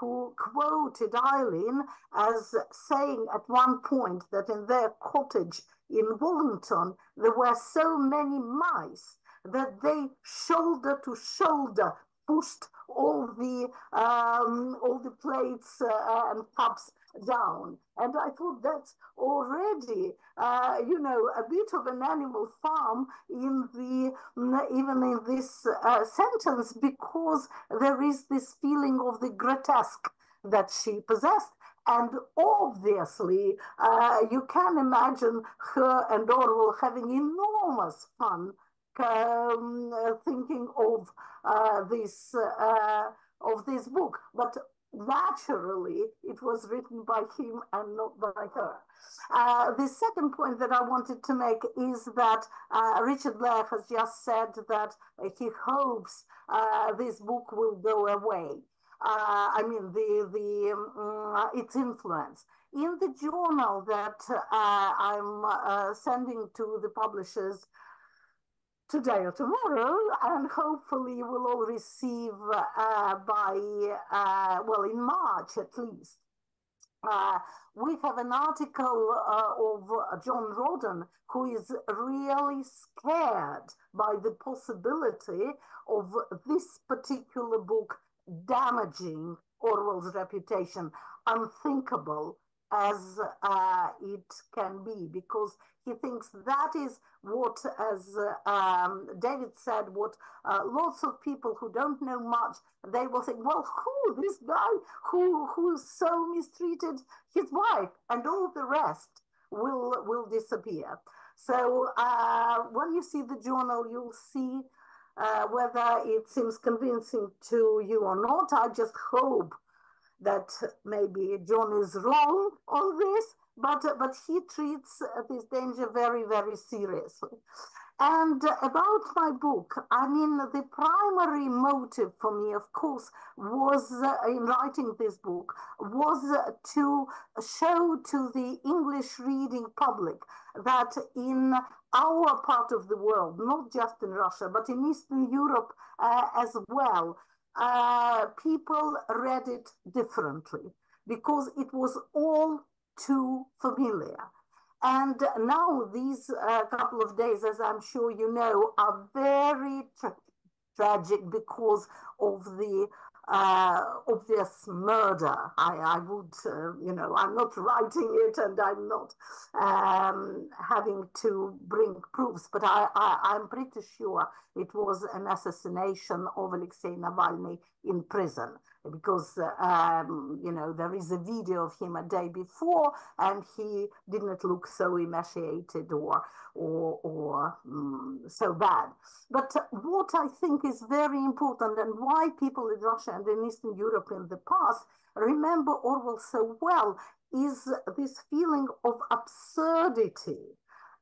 who quoted Eileen as saying at one point that in their cottage in Wallington, there were so many mice that they shoulder to shoulder pushed all the um, all the plates uh, and cups down. And I thought that's already, uh, you know, a bit of an animal farm in the even in this uh, sentence because there is this feeling of the grotesque that she possessed. And obviously, uh, you can imagine her and Orwell having enormous fun um, thinking of uh, this uh, of this book, but naturally it was written by him and not by her. Uh, the second point that I wanted to make is that uh, Richard Blair has just said that uh, he hopes uh, this book will go away. Uh, I mean, the the um, its influence in the journal that uh, I'm sending to the publishers today or tomorrow, and hopefully we'll all receive uh, by, uh, well, in March at least. Uh, we have an article uh, of John Rodden, who is really scared by the possibility of this particular book damaging Orwell's reputation. Unthinkable as uh, it can be because he thinks that is what, as uh, um, David said, what uh, lots of people who don't know much, they will think, well, who, this guy who, who so mistreated his wife and all the rest will, will disappear. So uh, when you see the journal, you'll see uh, whether it seems convincing to you or not. I just hope that maybe John is wrong on this, but, but he treats this danger very, very seriously. And about my book, I mean, the primary motive for me, of course, was uh, in writing this book, was uh, to show to the English reading public that in our part of the world, not just in Russia, but in Eastern Europe uh, as well, uh, people read it differently because it was all too familiar. And now these uh, couple of days, as I'm sure you know, are very tra tragic because of the uh, obvious murder. I, I would, uh, you know, I'm not writing it and I'm not um, having to bring proofs, but I, I, am pretty sure it was an assassination of Alexei Navalny in prison because, um, you know, there is a video of him a day before and he didn't look so emaciated or, or, or um, so bad. But what I think is very important and why people in Russia and in Eastern Europe in the past remember Orwell so well is this feeling of absurdity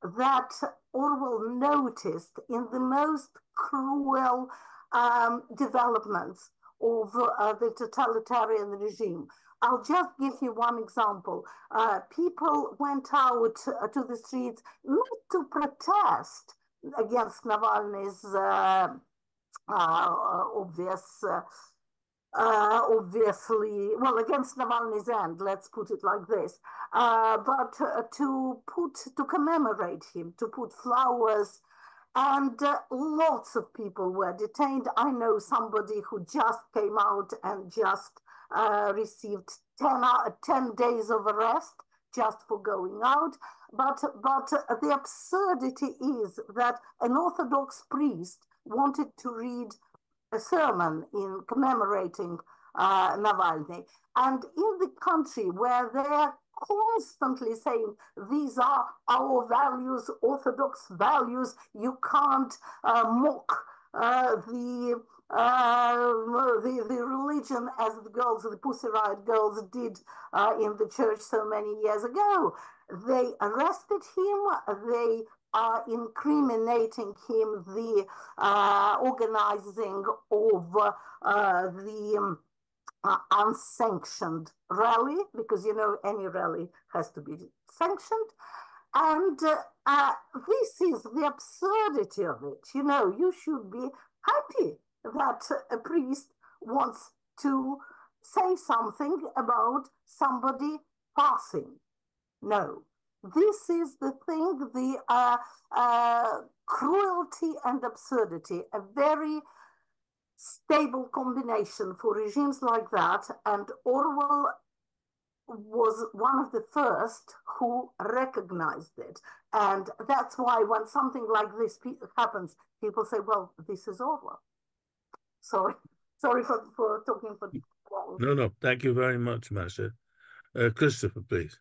that Orwell noticed in the most cruel um, developments of uh, the totalitarian regime. I'll just give you one example. Uh, people went out uh, to the streets not to protest against Navalny's uh, uh, obvious uh, obviously, well, against Navalny's end, let's put it like this, uh, but uh, to put, to commemorate him, to put flowers, and uh, lots of people were detained. I know somebody who just came out and just uh, received 10, 10 days of arrest just for going out. But, but the absurdity is that an Orthodox priest wanted to read a sermon in commemorating uh, Navalny. And in the country where they're constantly saying these are our values, orthodox values, you can't uh, mock uh, the, uh, the the religion as the girls, the Pussy Riot girls did uh, in the church so many years ago. They arrested him. They are incriminating him the uh, organizing of uh, the um, uh, unsanctioned rally, because you know any rally has to be sanctioned. And uh, uh, this is the absurdity of it. You know, you should be happy that a priest wants to say something about somebody passing. No, this is the thing, the uh, uh, cruelty and absurdity, a very stable combination for regimes like that. And Orwell was one of the first who recognized it. And that's why when something like this happens, people say, well, this is Orwell. Sorry, sorry for, for talking for long. No, no, thank you very much, Masha. Uh, Christopher, please.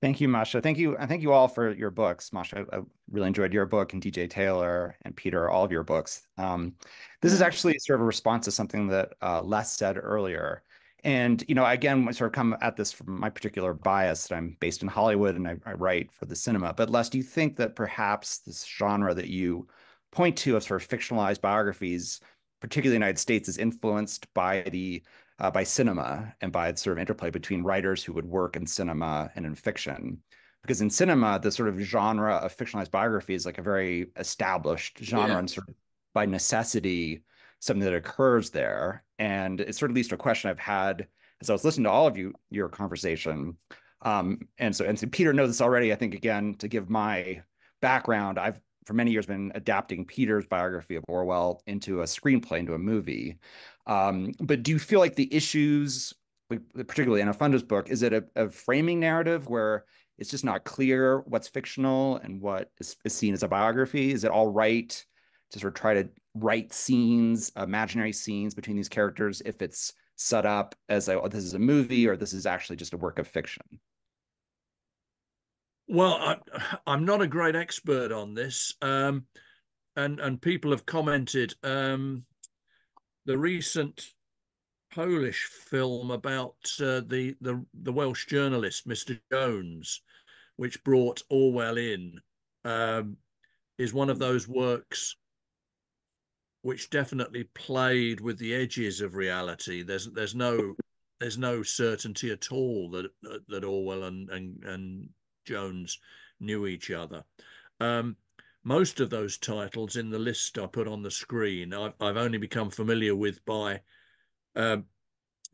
Thank you, Masha. Thank you. And thank you all for your books. Masha, I really enjoyed your book and DJ Taylor and Peter, all of your books. Um, this is actually sort of a response to something that uh, Les said earlier. And, you know, again, sort of come at this from my particular bias that I'm based in Hollywood and I, I write for the cinema. But Les, do you think that perhaps this genre that you point to of sort of fictionalized biographies, particularly in the United States, is influenced by the uh, by cinema and by the sort of interplay between writers who would work in cinema and in fiction. Because in cinema, the sort of genre of fictionalized biography is like a very established genre yeah. and sort of by necessity, something that occurs there. And it's sort of leads to a question I've had as I was listening to all of you, your conversation. Um, and so, and so Peter knows this already. I think again, to give my background, I've for many years been adapting Peter's biography of Orwell into a screenplay, into a movie. Um, but do you feel like the issues, particularly in Anna Funder's book, is it a, a, framing narrative where it's just not clear what's fictional and what is, is, seen as a biography? Is it all right to sort of try to write scenes, imaginary scenes between these characters if it's set up as a, oh, this is a movie or this is actually just a work of fiction? Well, I, am not a great expert on this, um, and and people have commented. Um, the recent Polish film about uh, the, the the Welsh journalist Mr. Jones, which brought Orwell in, um, is one of those works which definitely played with the edges of reality. There's there's no there's no certainty at all that that Orwell and and, and Jones knew each other. Um, most of those titles in the list I put on the screen, I've, I've only become familiar with by uh,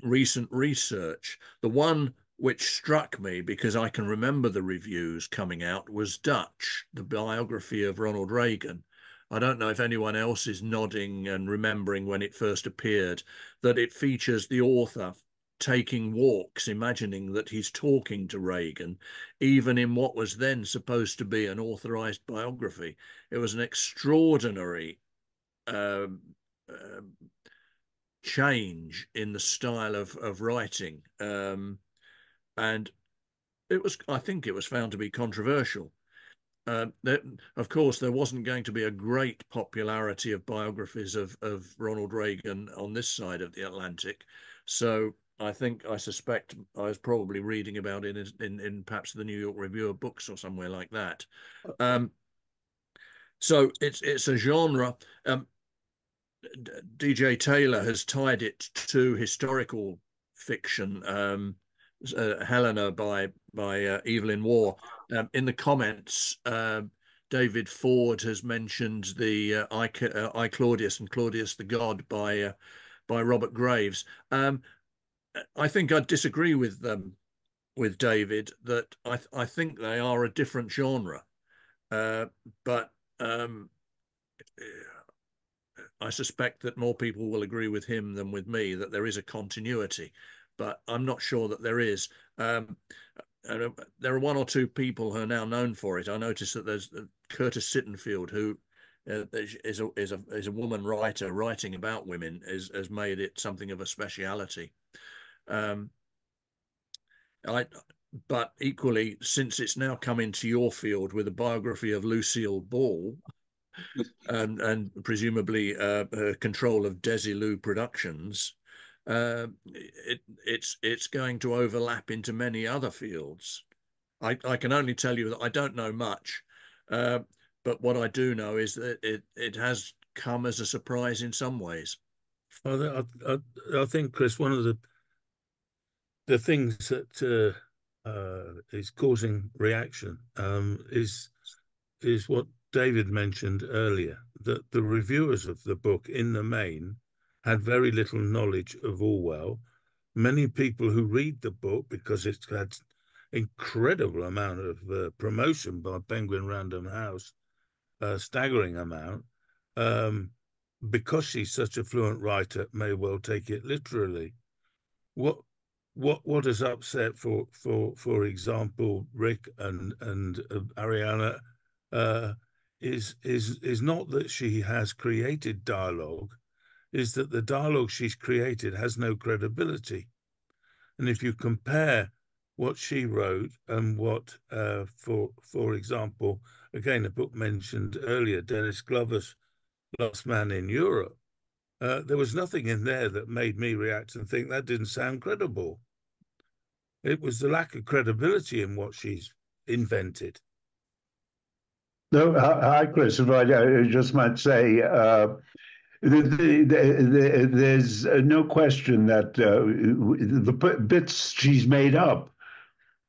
recent research. The one which struck me because I can remember the reviews coming out, was Dutch, the biography of Ronald Reagan. I don't know if anyone else is nodding and remembering when it first appeared that it features the author taking walks, imagining that he's talking to Reagan, even in what was then supposed to be an authorized biography. It was an extraordinary uh, uh, change in the style of, of writing. Um, and it was, I think it was found to be controversial. Uh, that, of course, there wasn't going to be a great popularity of biographies of, of Ronald Reagan on this side of the Atlantic. So I think I suspect I was probably reading about it in, in, in perhaps the New York Review of Books or somewhere like that. Um, so it's it's a genre. Um, DJ Taylor has tied it to historical fiction. Um, uh, Helena by by uh, Evelyn Waugh. Um, in the comments, uh, David Ford has mentioned the uh, I, uh, I Claudius and Claudius the God by uh, by Robert Graves. Um, I think I'd disagree with them with David that I th I think they are a different genre, uh, but um, I suspect that more people will agree with him than with me that there is a continuity, but I'm not sure that there is. Um, uh, there are one or two people who are now known for it. I noticed that there's uh, Curtis Sittenfeld, who uh, is a is a is a woman writer writing about women, is has made it something of a speciality. Um, I, but equally, since it's now come into your field with a biography of Lucille Ball, and and presumably uh, control of Desilu Productions, uh, it it's it's going to overlap into many other fields. I I can only tell you that I don't know much, uh, but what I do know is that it it has come as a surprise in some ways. I, I, I think Chris, one of the the things that uh, uh, is causing reaction um, is is what David mentioned earlier that the reviewers of the book, in the main, had very little knowledge of Orwell. Many people who read the book because it's had incredible amount of uh, promotion by Penguin Random House, a staggering amount. Um, because she's such a fluent writer, may well take it literally. What what what has upset for for for example Rick and and uh, Ariana uh, is is is not that she has created dialogue, is that the dialogue she's created has no credibility, and if you compare what she wrote and what uh, for for example again a book mentioned earlier Dennis Glover's Last Man in Europe. Uh, there was nothing in there that made me react and think that didn't sound credible. It was the lack of credibility in what she's invented. No, hi, Chris. If I just might say, uh, the, the, the, there's no question that uh, the bits she's made up,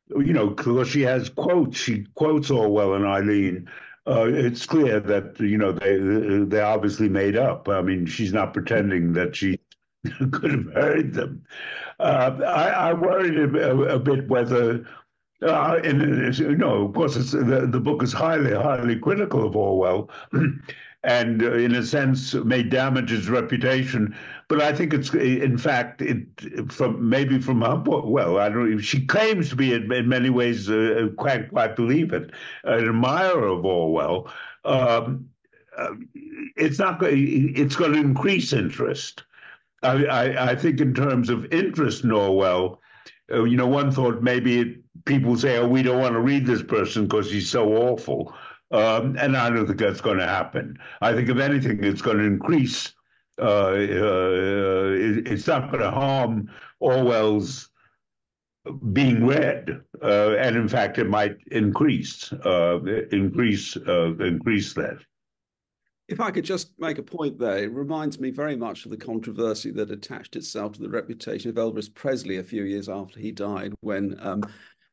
you know, because she has quotes, she quotes Orwell and Eileen. Uh, it's clear that you know they they obviously made up. I mean, she's not pretending that she could have heard them. Uh, I, I, worried a, a bit whether, uh, know, of course, the, the book is highly, highly critical of Orwell. and uh, in a sense may damage his reputation. But I think it's, in fact, it from maybe from her well, I don't. She claims to be in, in many ways, uh, quite quite believe it, an admirer of Orwell. Um, uh, it's not. going. It's going to increase interest. I, I, I think in terms of interest Norwell, uh, you know, one thought maybe people say, "Oh, we don't want to read this person because he's so awful," um, and I don't think that's going to happen. I think if anything, it's going to increase. Uh, uh, it, it's not going to harm Orwell's being read, uh, and in fact, it might increase uh, increase uh, increase that. If I could just make a point there, it reminds me very much of the controversy that attached itself to the reputation of Elvis Presley a few years after he died, when um,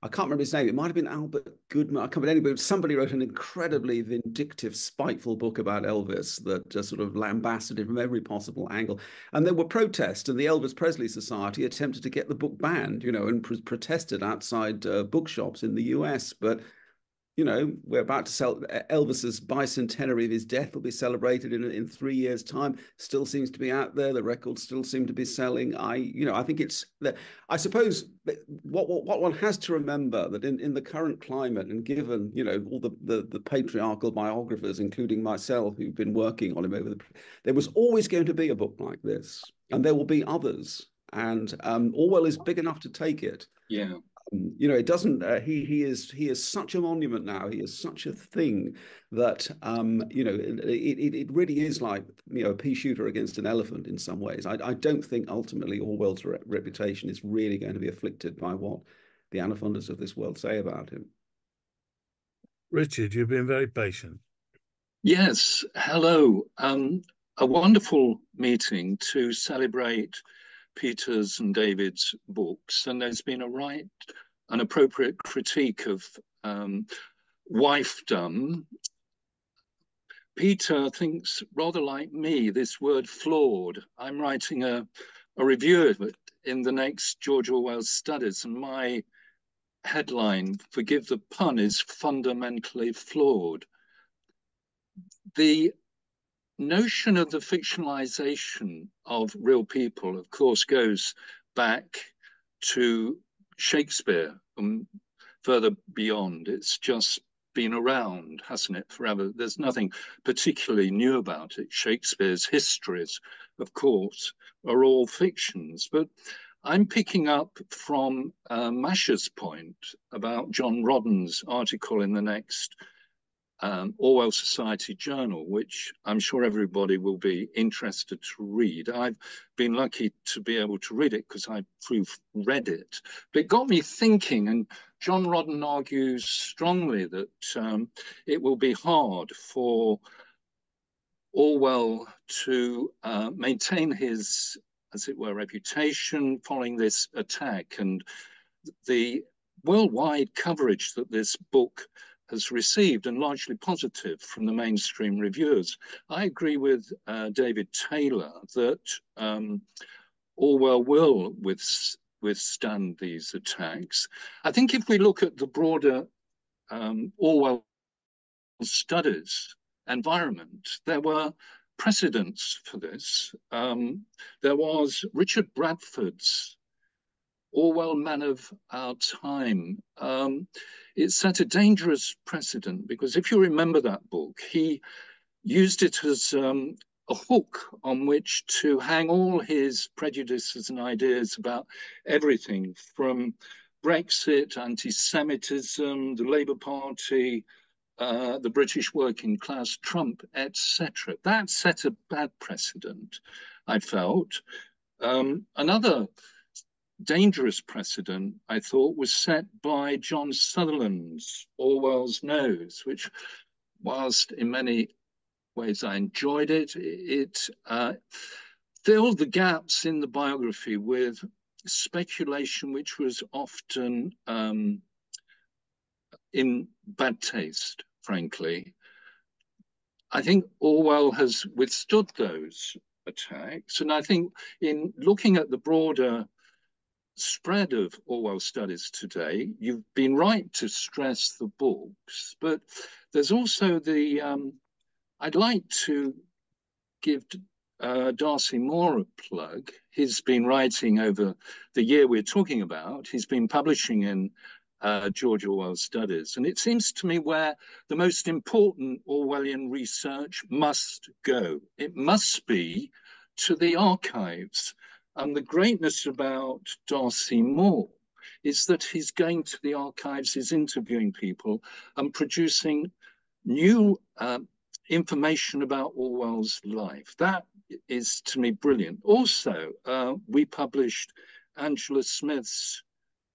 I can't remember his name. It might have been Albert Goldman. I can't remember anybody. Somebody wrote an incredibly vindictive, spiteful book about Elvis that just sort of lambasted him from every possible angle. And there were protests, and the Elvis Presley Society attempted to get the book banned, you know, and pr protested outside uh, bookshops in the US. But you know, we're about to sell Elvis's bicentenary of his death will be celebrated in in three years' time. Still seems to be out there. The records still seem to be selling. I, you know, I think it's that. I suppose what, what what one has to remember that in, in the current climate and given you know all the, the the patriarchal biographers, including myself, who've been working on him over the, there was always going to be a book like this, and there will be others. And um, Orwell is big enough to take it. Yeah you know, it doesn't. Uh, he he is he is such a monument now. He is such a thing that um, you know it, it, it really is like you know a pea shooter against an elephant in some ways. I, I don't think ultimately Orwell's re reputation is really going to be afflicted by what the Anna Funders of this world say about him. Richard, you've been very patient. Yes. Hello. Um, a wonderful meeting to celebrate Peter's and David's books, and there's been a right, an appropriate critique of um, wifedom. Peter thinks rather like me, this word flawed. I'm writing a, a review of it in the next George Orwell studies, and my headline, forgive the pun, is fundamentally flawed. The notion of the fictionalization of real people, of course, goes back to Shakespeare and further beyond. It's just been around, hasn't it, forever? There's nothing particularly new about it. Shakespeare's histories, of course, are all fictions. But I'm picking up from uh, Masha's point about John Rodden's article in the next um, Orwell Society Journal, which I'm sure everybody will be interested to read. I've been lucky to be able to read it because I proofread it. But it got me thinking, and John Rodden argues strongly that um, it will be hard for Orwell to uh, maintain his, as it were, reputation following this attack. And the worldwide coverage that this book has received and largely positive from the mainstream reviewers. I agree with uh, David Taylor that um, Orwell will with, withstand these attacks. I think if we look at the broader um, Orwell studies environment, there were precedents for this. Um, there was Richard Bradford's Orwell Man of Our Time. Um, it set a dangerous precedent because if you remember that book, he used it as um, a hook on which to hang all his prejudices and ideas about everything from Brexit, anti Semitism, the Labour Party, uh, the British working class, Trump, etc. That set a bad precedent, I felt. Um, another dangerous precedent, I thought, was set by John Sutherland's Orwell's Nose, which, whilst in many ways I enjoyed it, it uh, filled the gaps in the biography with speculation which was often um, in bad taste, frankly. I think Orwell has withstood those attacks. And I think in looking at the broader spread of Orwell studies today, you've been right to stress the books, but there's also the, um, I'd like to give uh, Darcy Moore a plug. He's been writing over the year we're talking about. He's been publishing in uh, George Orwell studies. And it seems to me where the most important Orwellian research must go. It must be to the archives and the greatness about Darcy Moore is that he's going to the archives, he's interviewing people and producing new uh, information about Orwell's life. That is to me brilliant. Also, uh, we published Angela Smith's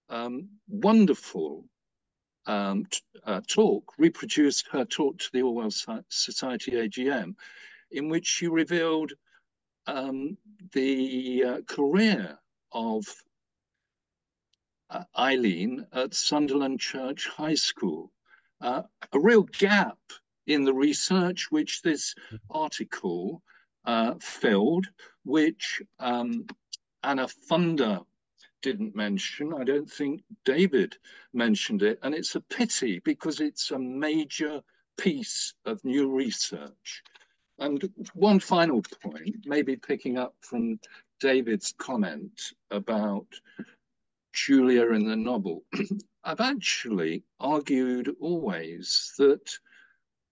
um, wonderful um, uh, talk, reproduced her talk to the Orwell Society AGM, in which she revealed um, the uh, career of uh, Eileen at Sunderland Church High School. Uh, a real gap in the research which this article uh, filled, which um, Anna Funder didn't mention. I don't think David mentioned it. And it's a pity because it's a major piece of new research. And one final point, maybe picking up from David's comment about Julia in the novel. I've actually argued always that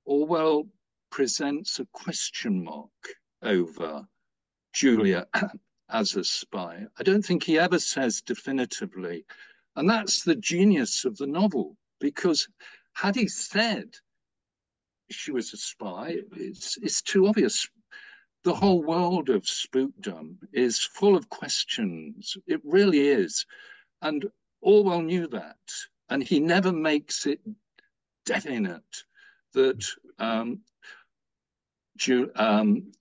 Orwell presents a question mark over Julia as a spy. I don't think he ever says definitively. And that's the genius of the novel, because had he said she was a spy, it's, it's too obvious. The whole world of spookdom is full of questions. It really is. And Orwell knew that. And he never makes it definite that um, um,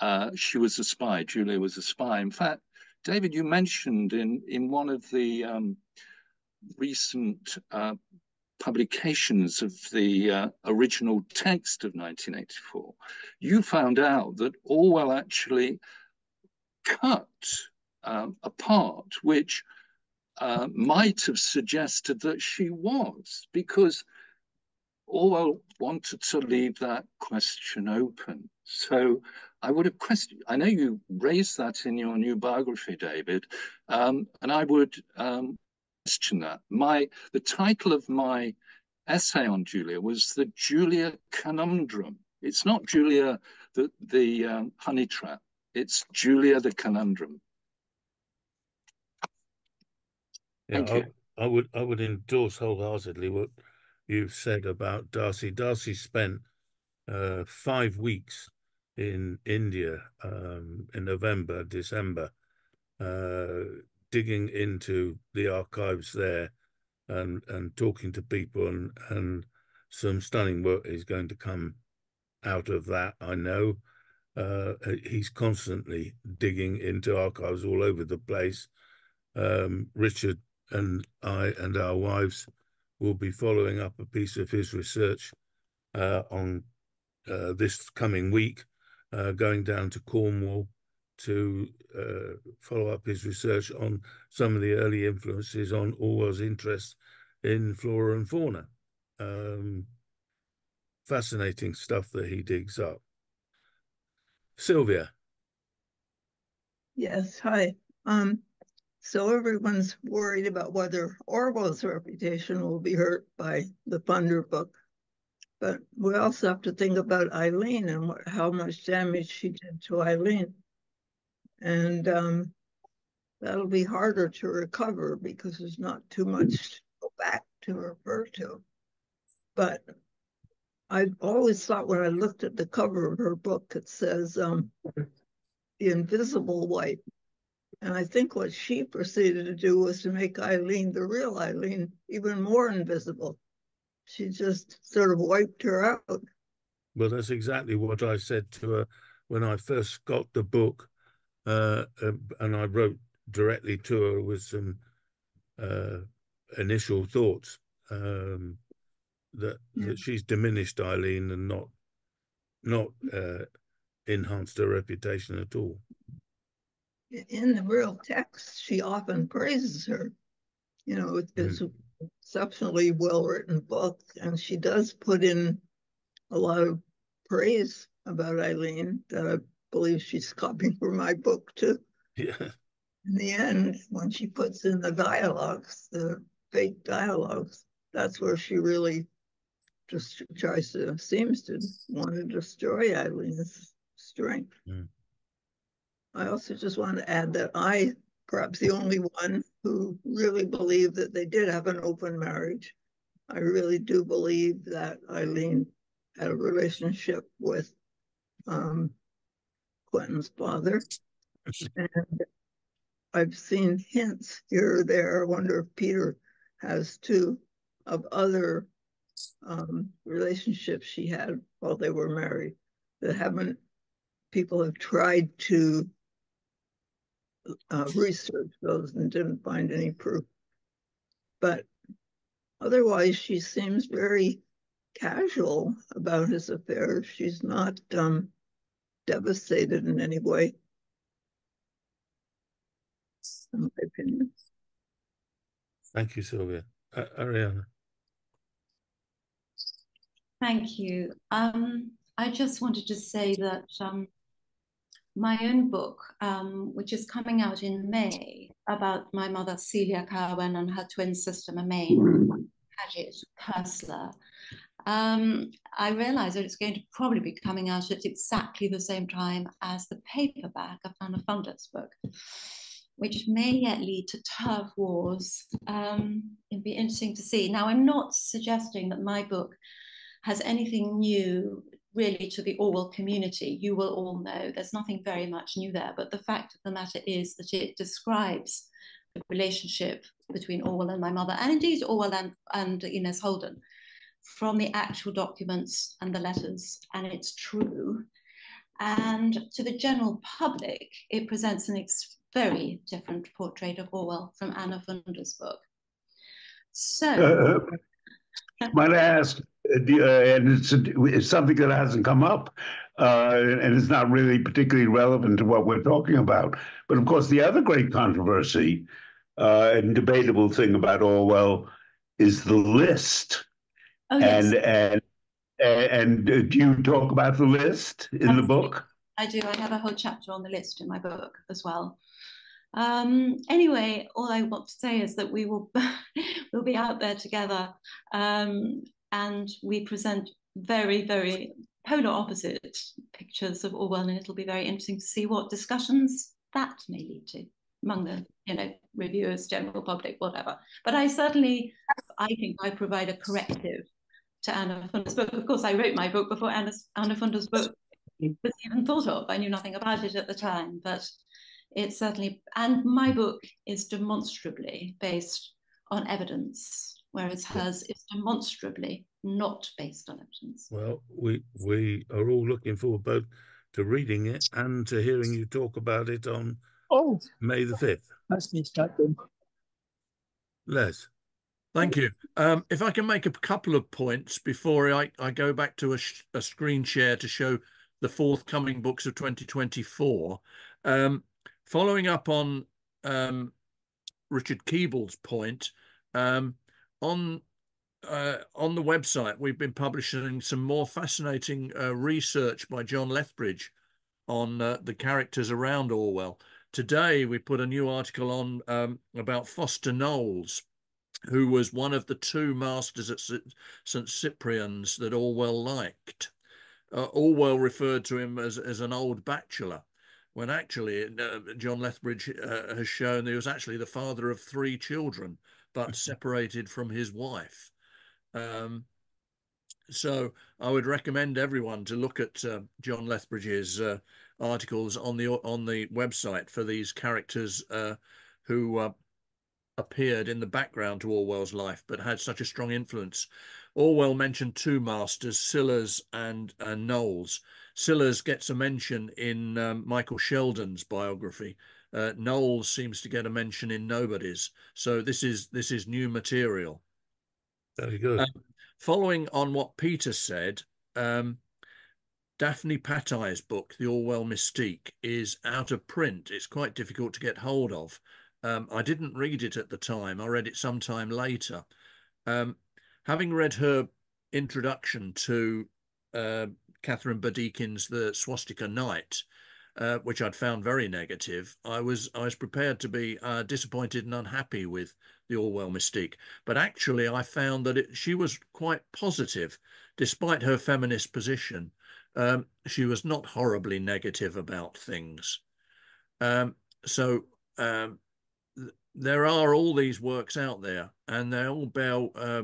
uh, she was a spy, Julia was a spy. In fact, David, you mentioned in, in one of the um, recent uh, publications of the uh, original text of 1984, you found out that Orwell actually cut um, a part which uh, might have suggested that she was, because Orwell wanted to leave that question open. So I would have questioned, I know you raised that in your new biography, David, um, and I would um, question that. My The title of my essay on Julia was the Julia Conundrum. It's not Julia the, the um, honey trap, it's Julia the Conundrum. Yeah, I, I, would I would endorse wholeheartedly what you've said about Darcy. Darcy spent uh, five weeks in India um, in November, December, uh, digging into the archives there and and talking to people and and some stunning work is going to come out of that. I know uh, he's constantly digging into archives all over the place. Um, Richard and I and our wives will be following up a piece of his research uh, on uh, this coming week, uh, going down to Cornwall to uh, follow up his research on some of the early influences on Orwell's interest in flora and fauna. Um, fascinating stuff that he digs up. Sylvia. Yes, hi. Um, so everyone's worried about whether Orwell's reputation will be hurt by the Funder book. But we also have to think about Eileen and what, how much damage she did to Eileen. And um, that'll be harder to recover because there's not too much to go back to refer to. But I always thought when I looked at the cover of her book, it says um, The Invisible white. And I think what she proceeded to do was to make Eileen, the real Eileen, even more invisible. She just sort of wiped her out. Well, that's exactly what I said to her when I first got the book uh, and I wrote directly to her with some uh, initial thoughts um, that yeah. that she's diminished Eileen and not not uh, enhanced her reputation at all. In the real text, she often praises her. You know, it's mm. exceptionally well written book, and she does put in a lot of praise about Eileen that I believe she's copying from my book too. Yeah. In the end, when she puts in the dialogues, the fake dialogues, that's where she really just tries to, seems to want to destroy Eileen's strength. Mm. I also just want to add that I, perhaps the only one who really believed that they did have an open marriage. I really do believe that Eileen had a relationship with um, Quentin's father. And I've seen hints here or there. I wonder if Peter has too, of other um, relationships she had while they were married that haven't, people have tried to uh, research those and didn't find any proof. but otherwise she seems very casual about his affairs. She's not um, devastated in any way, in my opinion. Thank you, Sylvia. Uh, Ariana. Thank you. Um, I just wanted to say that um, my own book, um, which is coming out in May, about my mother Celia Kirwan and her twin sister Mamaine Paget Koestler, um, I realize that it's going to probably be coming out at exactly the same time as the paperback of Anna Funder's book, which may yet lead to turf wars. Um, it'd be interesting to see. Now, I'm not suggesting that my book has anything new really to the Orwell community. You will all know there's nothing very much new there, but the fact of the matter is that it describes the relationship between Orwell and my mother, and indeed Orwell and, and Inez Holden, from the actual documents and the letters, and it's true. And to the general public, it presents an very different portrait of Orwell from Anna Funder's book. So, uh, uh might I ask, uh, and it's, it's, something that hasn't come up, uh, and it's not really particularly relevant to what we're talking about. But of course, the other great controversy uh, and debatable thing about Orwell is the list. Oh, yes. And and and uh, do you talk about the list in Absolutely. the book? I do. I have a whole chapter on the list in my book as well. Um, anyway, all I want to say is that we will we'll be out there together, um, and we present very, very polar opposite pictures of Orwell, and it'll be very interesting to see what discussions that may lead to among the you know reviewers, general public, whatever. But I certainly, I think I provide a corrective to Anna Funder's book. Of course, I wrote my book before Anna's, Anna Funder's book was even thought of. I knew nothing about it at the time, but it certainly, and my book is demonstrably based on evidence, whereas hers is demonstrably not based on evidence. Well, we we are all looking forward both to reading it and to hearing you talk about it on oh. May the 5th. That's me starting. Les. Thank you. Um, if I can make a couple of points before I, I go back to a, a screen share to show the forthcoming books of 2024. Um, following up on um, Richard Keeble's point, um, on uh, on the website, we've been publishing some more fascinating uh, research by John Lethbridge on uh, the characters around Orwell. Today, we put a new article on um, about Foster Knowles, who was one of the two masters at St. Cyprian's that Orwell liked. Uh, Orwell referred to him as, as an old bachelor when actually uh, John Lethbridge uh, has shown he was actually the father of three children, but separated from his wife. Um, so I would recommend everyone to look at uh, John Lethbridge's uh, articles on the on the website for these characters uh, who uh, appeared in the background to Orwell's life, but had such a strong influence. Orwell mentioned two masters, Sillars and, and Knowles. Sillars gets a mention in um, Michael Shelden's biography. Uh, Knowles seems to get a mention in Nobody's. So this is this is new material. Very good. Um, following on what Peter said, um, Daphne Patai's book, The Orwell Mystique, is out of print. It's quite difficult to get hold of. Um, I didn't read it at the time. I read it sometime later. Um, having read her introduction to uh, Katharine Burdekin's The Swastika Night, uh, which I'd found very negative, I was I was prepared to be uh, disappointed and unhappy with the Orwell mystique. But actually, I found that it, she was quite positive, despite her feminist position. Um, she was not horribly negative about things. Um, so um, there are all these works out there, and they all bear uh,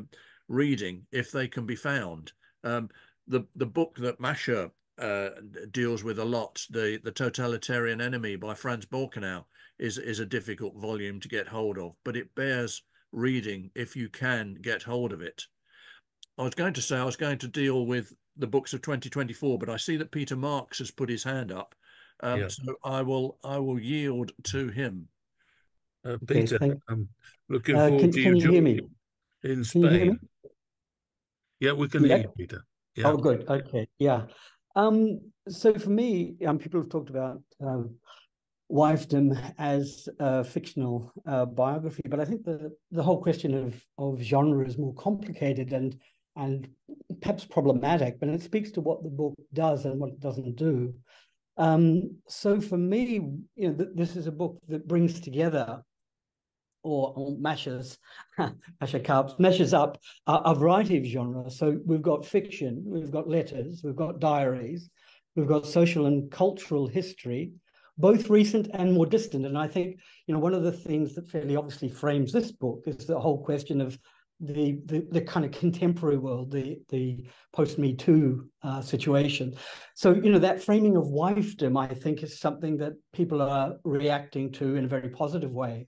reading if they can be found. Um, the the book that Masha uh, deals with a lot, the the totalitarian enemy by Franz Borkenau, is is a difficult volume to get hold of, but it bears reading if you can get hold of it. I was going to say I was going to deal with the books of 2024, but I see that Peter Marks has put his hand up, um, yeah. so I will I will yield to him. Uh, Peter, okay, I'm looking uh, forward can, to you you hear me? in Can you hear me? Spain. Yeah, we can Yeah. hear you, Peter. Yeah. Oh, good. Okay. Yeah. Um, so for me, um, people have talked about um, wifedom as a fictional uh, biography, but I think the the whole question of of genre is more complicated and and perhaps problematic. But it speaks to what the book does and what it doesn't do. Um, so for me, you know, th this is a book that brings together or, mashes, masher cups, meshes up a, a variety of genres. So we've got fiction, we've got letters, we've got diaries, we've got social and cultural history, both recent and more distant. And I think, you know, one of the things that fairly obviously frames this book is the whole question of the the, the kind of contemporary world, the the post Me Too uh, situation. So you know that framing of wifedom, I think, is something that people are reacting to in a very positive way.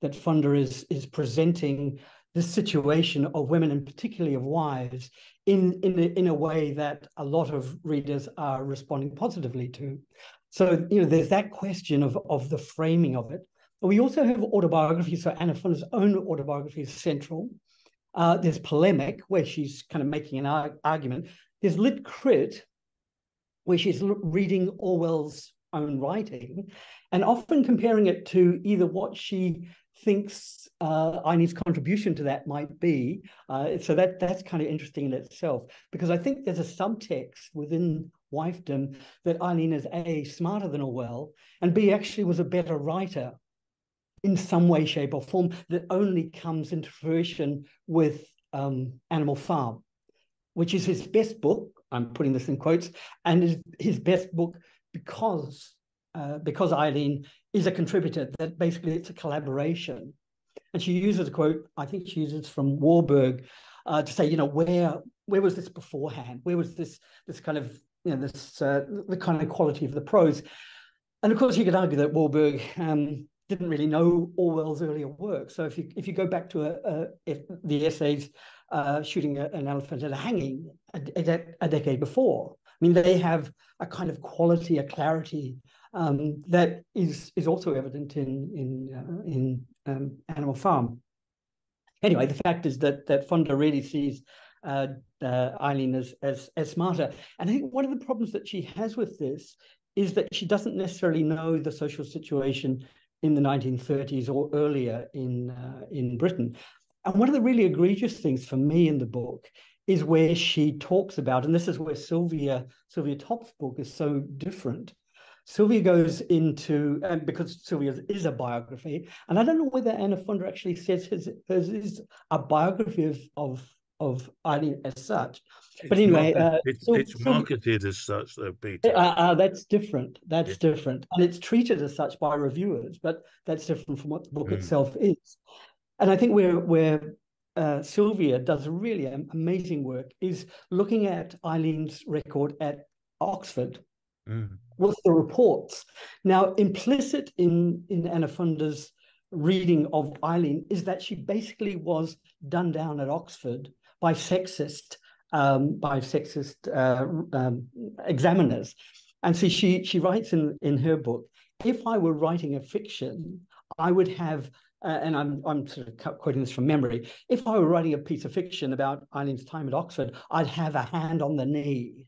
That Funder is is presenting this situation of women and particularly of wives in in a, in a way that a lot of readers are responding positively to. So you know there's that question of of the framing of it. But we also have autobiography. So Anna Funder's own autobiography is central. Uh, there's polemic where she's kind of making an ar argument. There's lit crit where she's reading Orwell's own writing and often comparing it to either what she thinks uh, contribution to that might be. Uh, so that that's kind of interesting in itself because I think there's a subtext within wifedom that Eileen is a smarter than Orwell and b actually was a better writer in some way, shape, or form that only comes into fruition with um, Animal Farm, which is his best book. I'm putting this in quotes, and is his best book because uh, because Eileen is a contributor. That basically it's a collaboration, and she uses a quote. I think she uses from Warburg uh, to say, you know, where where was this beforehand? Where was this this kind of you know this uh, the kind of quality of the prose? And of course, you could argue that Warburg um, didn't really know Orwell's earlier work. So if you if you go back to a, a the essays uh, shooting an elephant at a hanging a, a, decade before, I mean they have a kind of quality, a clarity um, that is is also evident in in uh, in um, Animal Farm. Anyway, the fact is that that Funder really sees uh, uh, Eileen as, as as smarter, and I think one of the problems that she has with this is that she doesn't necessarily know the social situation in the 1930s or earlier in uh, in Britain. And one of the really egregious things for me in the book is where she talks about, and this is where Sylvia Sylvia Topp's book is so different. Sylvia goes into, and because Sylvia is a biography, and I don't know whether Anna Funder actually says his, hers is a biography of of of Eileen as such. It's but anyway, uh, it's, it's marketed as such, though, Peter. uh, uh, that's different. That's different. And it's treated as such by reviewers, but that's different from what the book Mm. itself is. And I think where where uh, Sylvia does really amazing work is looking at Eileen's record at Oxford Mm. the reports. Now, implicit in, in Anna Funder's reading of Eileen is that she basically was done down at Oxford by sexist um, by sexist uh, um, examiners. And so she she writes in, in her book, if I were writing a fiction, I would have, uh, and I'm I'm sort of quoting this from memory. If I were writing a piece of fiction about Eileen's time at Oxford, I'd have a hand on the knee,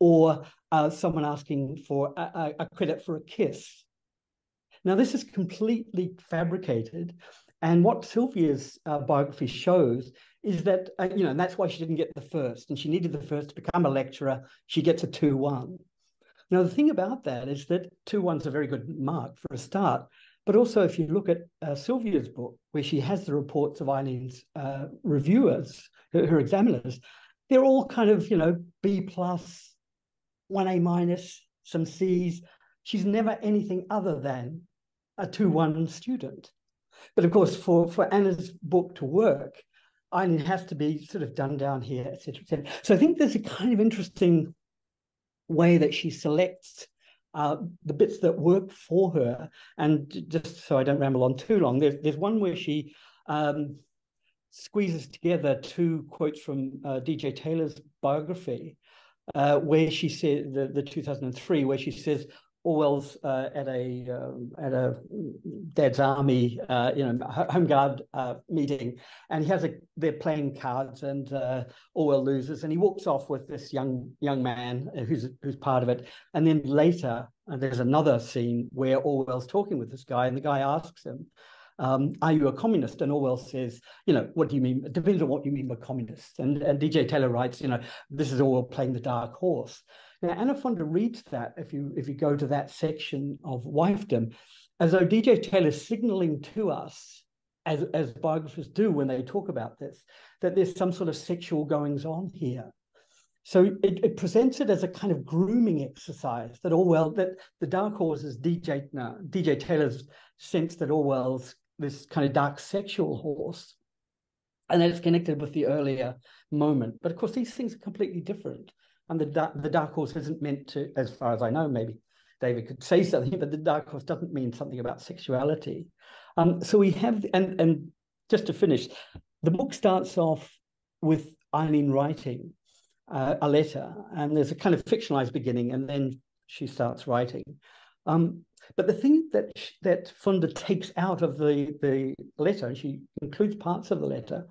or uh, someone asking for a, a, credit for a kiss. Now this is completely fabricated, and what Sylvia's uh, biography shows is that uh, you know, and that's why she didn't get the first, and she needed the first to become a lecturer. She gets a two one. Now the thing about that is that two one's a very good mark for a start, but also if you look at uh, Sylvia's book, where she has the reports of Eileen's uh, reviewers, her, her examiners, they're all kind of you know B plus, one A minus, some C's. She's never anything other than a two one student. But of course, for for Anna's book to work, Eileen has to be sort of done down here, etc., etc. So I think there's a kind of interesting way that she selects uh, the bits that work for her. And just so I don't ramble on too long, there's there's one where she um, squeezes together two quotes from uh, DJ Taylor's biography, uh, where she said the, the 2003, where she says, Orwell's uh, at a um, at a Dad's Army, uh, you know, Home Guard uh, meeting, and he has a they're playing cards, and uh, Orwell loses, and he walks off with this young young man who's who's part of it, and then later uh, there's another scene where Orwell's talking with this guy, and the guy asks him. Um, are you a communist? And Orwell says, you know, what do you mean? It depends on what you mean by communist. And, and DJ Taylor writes, you know, this is Orwell playing the dark horse. Now, Anna Funder reads that if you if you go to that section of wifedom, as though DJ Taylor's signaling to us, as, as biographers do when they talk about this, that there's some sort of sexual goings on here. So it, it presents it as a kind of grooming exercise that Orwell, that the dark horse is DJ, no, DJ Taylor's sense that Orwell's this kind of dark sexual horse, and that it's connected with the earlier moment. But of course, these things are completely different. And the, the dark horse isn't meant to, as far as I know, maybe David could say something, but the dark horse doesn't mean something about sexuality. Um, so we have, and, and just to finish, the book starts off with Eileen writing uh, a letter, and there's a kind of fictionalized beginning, and then she starts writing. Um, but the thing that that Funder takes out of the, the letter, and she includes parts of the letter,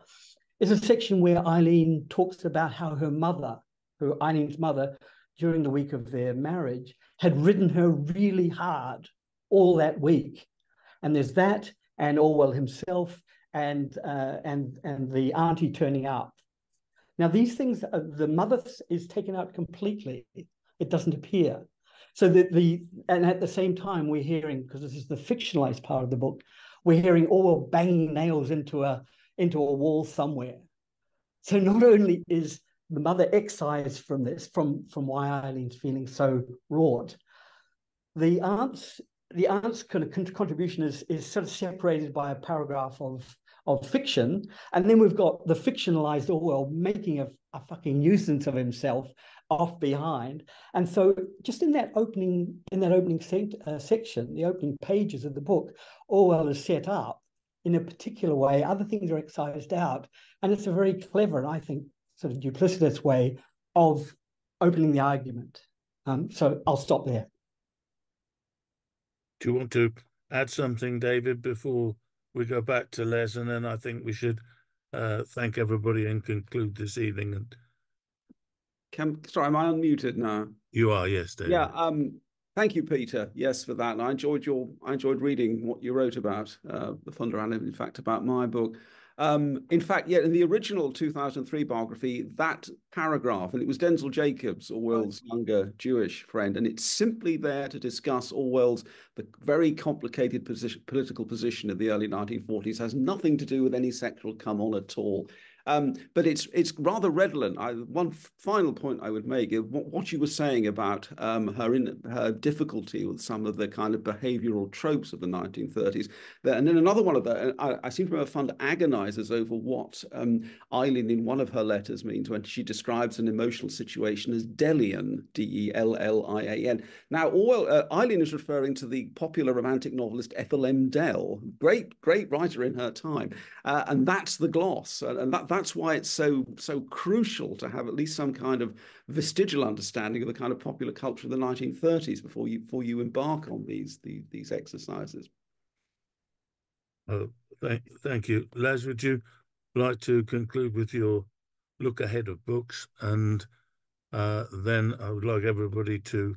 is a section where Eileen talks about how her mother who Eileen's mother, during the week of their marriage, had ridden her really hard all that week. And there's that, and Orwell himself, and uh, and and the auntie turning up. Now these things, uh, the mother is taken out completely. It doesn't appear. So the the and at the same time we're hearing because this is the fictionalized part of the book, we're hearing Orwell banging nails into a into a wall somewhere. So not only is the mother excised from this, from, from why Eileen's feeling so wrought. The aunt's the aunt's kind of contribution is, is sort of separated by a paragraph of, of fiction. And then we've got the fictionalized oh, Orwell making a, a fucking nuisance of himself off behind. And so just in that opening, in that opening se uh, section, the opening pages of the book, Orwell is set up in a particular way. Other things are excised out. And it's a very clever and I think sort of duplicitous way of opening the argument. Um, so I'll stop there. Do you want to add something, David, before we go back to Les? And then I think we should uh, thank everybody and conclude this evening. And Can, sorry, am I unmuted now? You are, yes, David. Yeah. Um, thank you, Peter. Yes, for that. And I enjoyed your. I enjoyed reading what you wrote about uh, the Funder and in fact about my book. Um, in fact, yeah, in the original 2003 biography, that paragraph, and it was Denzil Jacobs, Orwell's younger Jewish friend, and it's simply there to discuss Orwell's the very complicated position, political position of the early 1940s, has nothing to do with any sexual come on at all. Um, but it's it's rather redolent. I, one final point I would make: what, what you were saying about um, her in, her difficulty with some of the kind of behavioural tropes of the 1930s. And then another one of the I, I seem to remember Funder agonizes over what um, Eileen in one of her letters means when she describes an emotional situation as Dellian, D-E-L-L-I-A-N. Now, Orwell, uh, Eileen is referring to the popular romantic novelist Ethel M. Dell, great great writer in her time, uh, and that's the gloss, and, and that that's why it's so so crucial to have at least some kind of vestigial understanding of the kind of popular culture of the 1930s before you before you embark on these these, these exercises. Oh, thank, thank you. Les, would you like to conclude with your look ahead of books? And uh, then I would like everybody to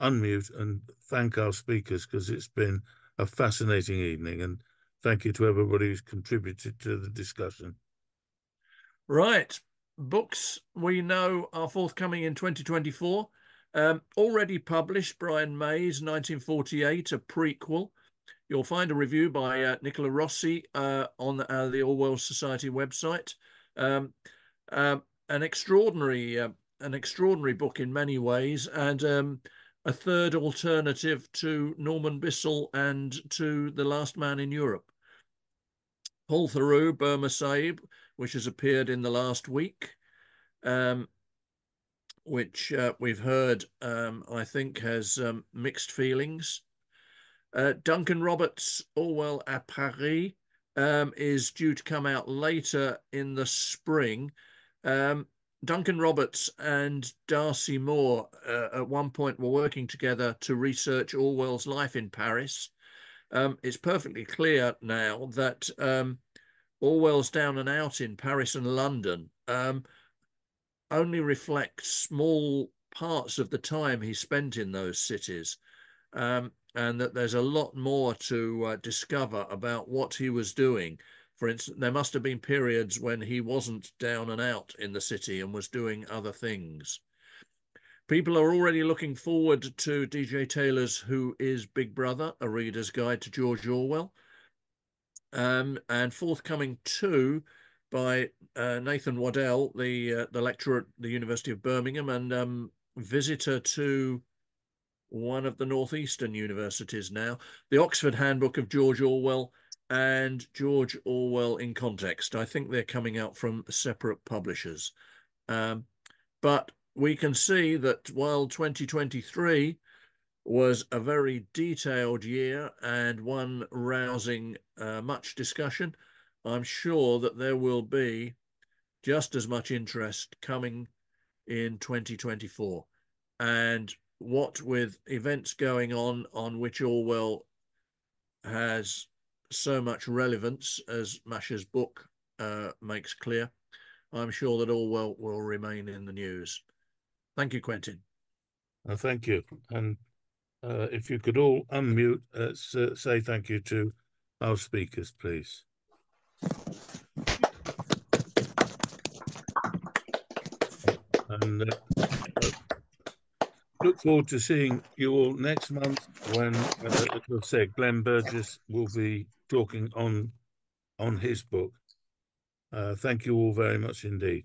unmute and thank our speakers because it's been a fascinating evening. And thank you to everybody who's contributed to the discussion. Right. Books we know are forthcoming in 2024. Um, already published, Brian May's 1948, a prequel. You'll find a review by uh, Nicola Rossi uh, on uh, the Orwell Society website. Um, um an extraordinary, uh, an extraordinary book in many ways, and um, a third alternative to Norman Bissell and to The Last Man in Europe. Paul Theroux, Burma Sahib, which has appeared in the last week, um, which uh, we've heard, um, I think, has um, mixed feelings. Uh, Duncan Roberts' Orwell à Paris um, is due to come out later in the spring. Um, Duncan Roberts and Darcy Moore uh, at one point were working together to research Orwell's life in Paris. Um, it's perfectly clear now that um, Orwell's down and out in Paris and London um, only reflects small parts of the time he spent in those cities, um, and that there's a lot more to uh, discover about what he was doing. For instance, there must have been periods when he wasn't down and out in the city and was doing other things. People are already looking forward to DJ Taylor's Who is Big Brother, a reader's guide to George Orwell um, and forthcoming two by uh, Nathan Waddell, the uh, the lecturer at the University of Birmingham and um, visitor to one of the northeastern universities now, the Oxford Handbook of George Orwell and George Orwell in Context. I think they're coming out from separate publishers, um, but we can see that while 2023 was a very detailed year and one rousing uh, much discussion. I'm sure that there will be just as much interest coming in 2024. And what with events going on on which Orwell has so much relevance, as Masha's book uh, makes clear, I'm sure that Orwell will remain in the news. Thank you, Quentin. Uh, thank you. And uh, if you could all unmute, uh, say thank you to our speakers, please. And uh, look forward to seeing you all next month when, uh, as I said, Glenn Burgess will be talking on on his book. Uh, thank you all very much indeed.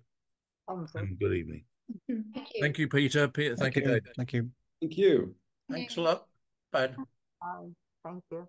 And good evening. Thank you, thank you Peter. Peter, thank, thank you. you. Thank you. Thank you. Thanks a lot. Bye. Bye. Thank you.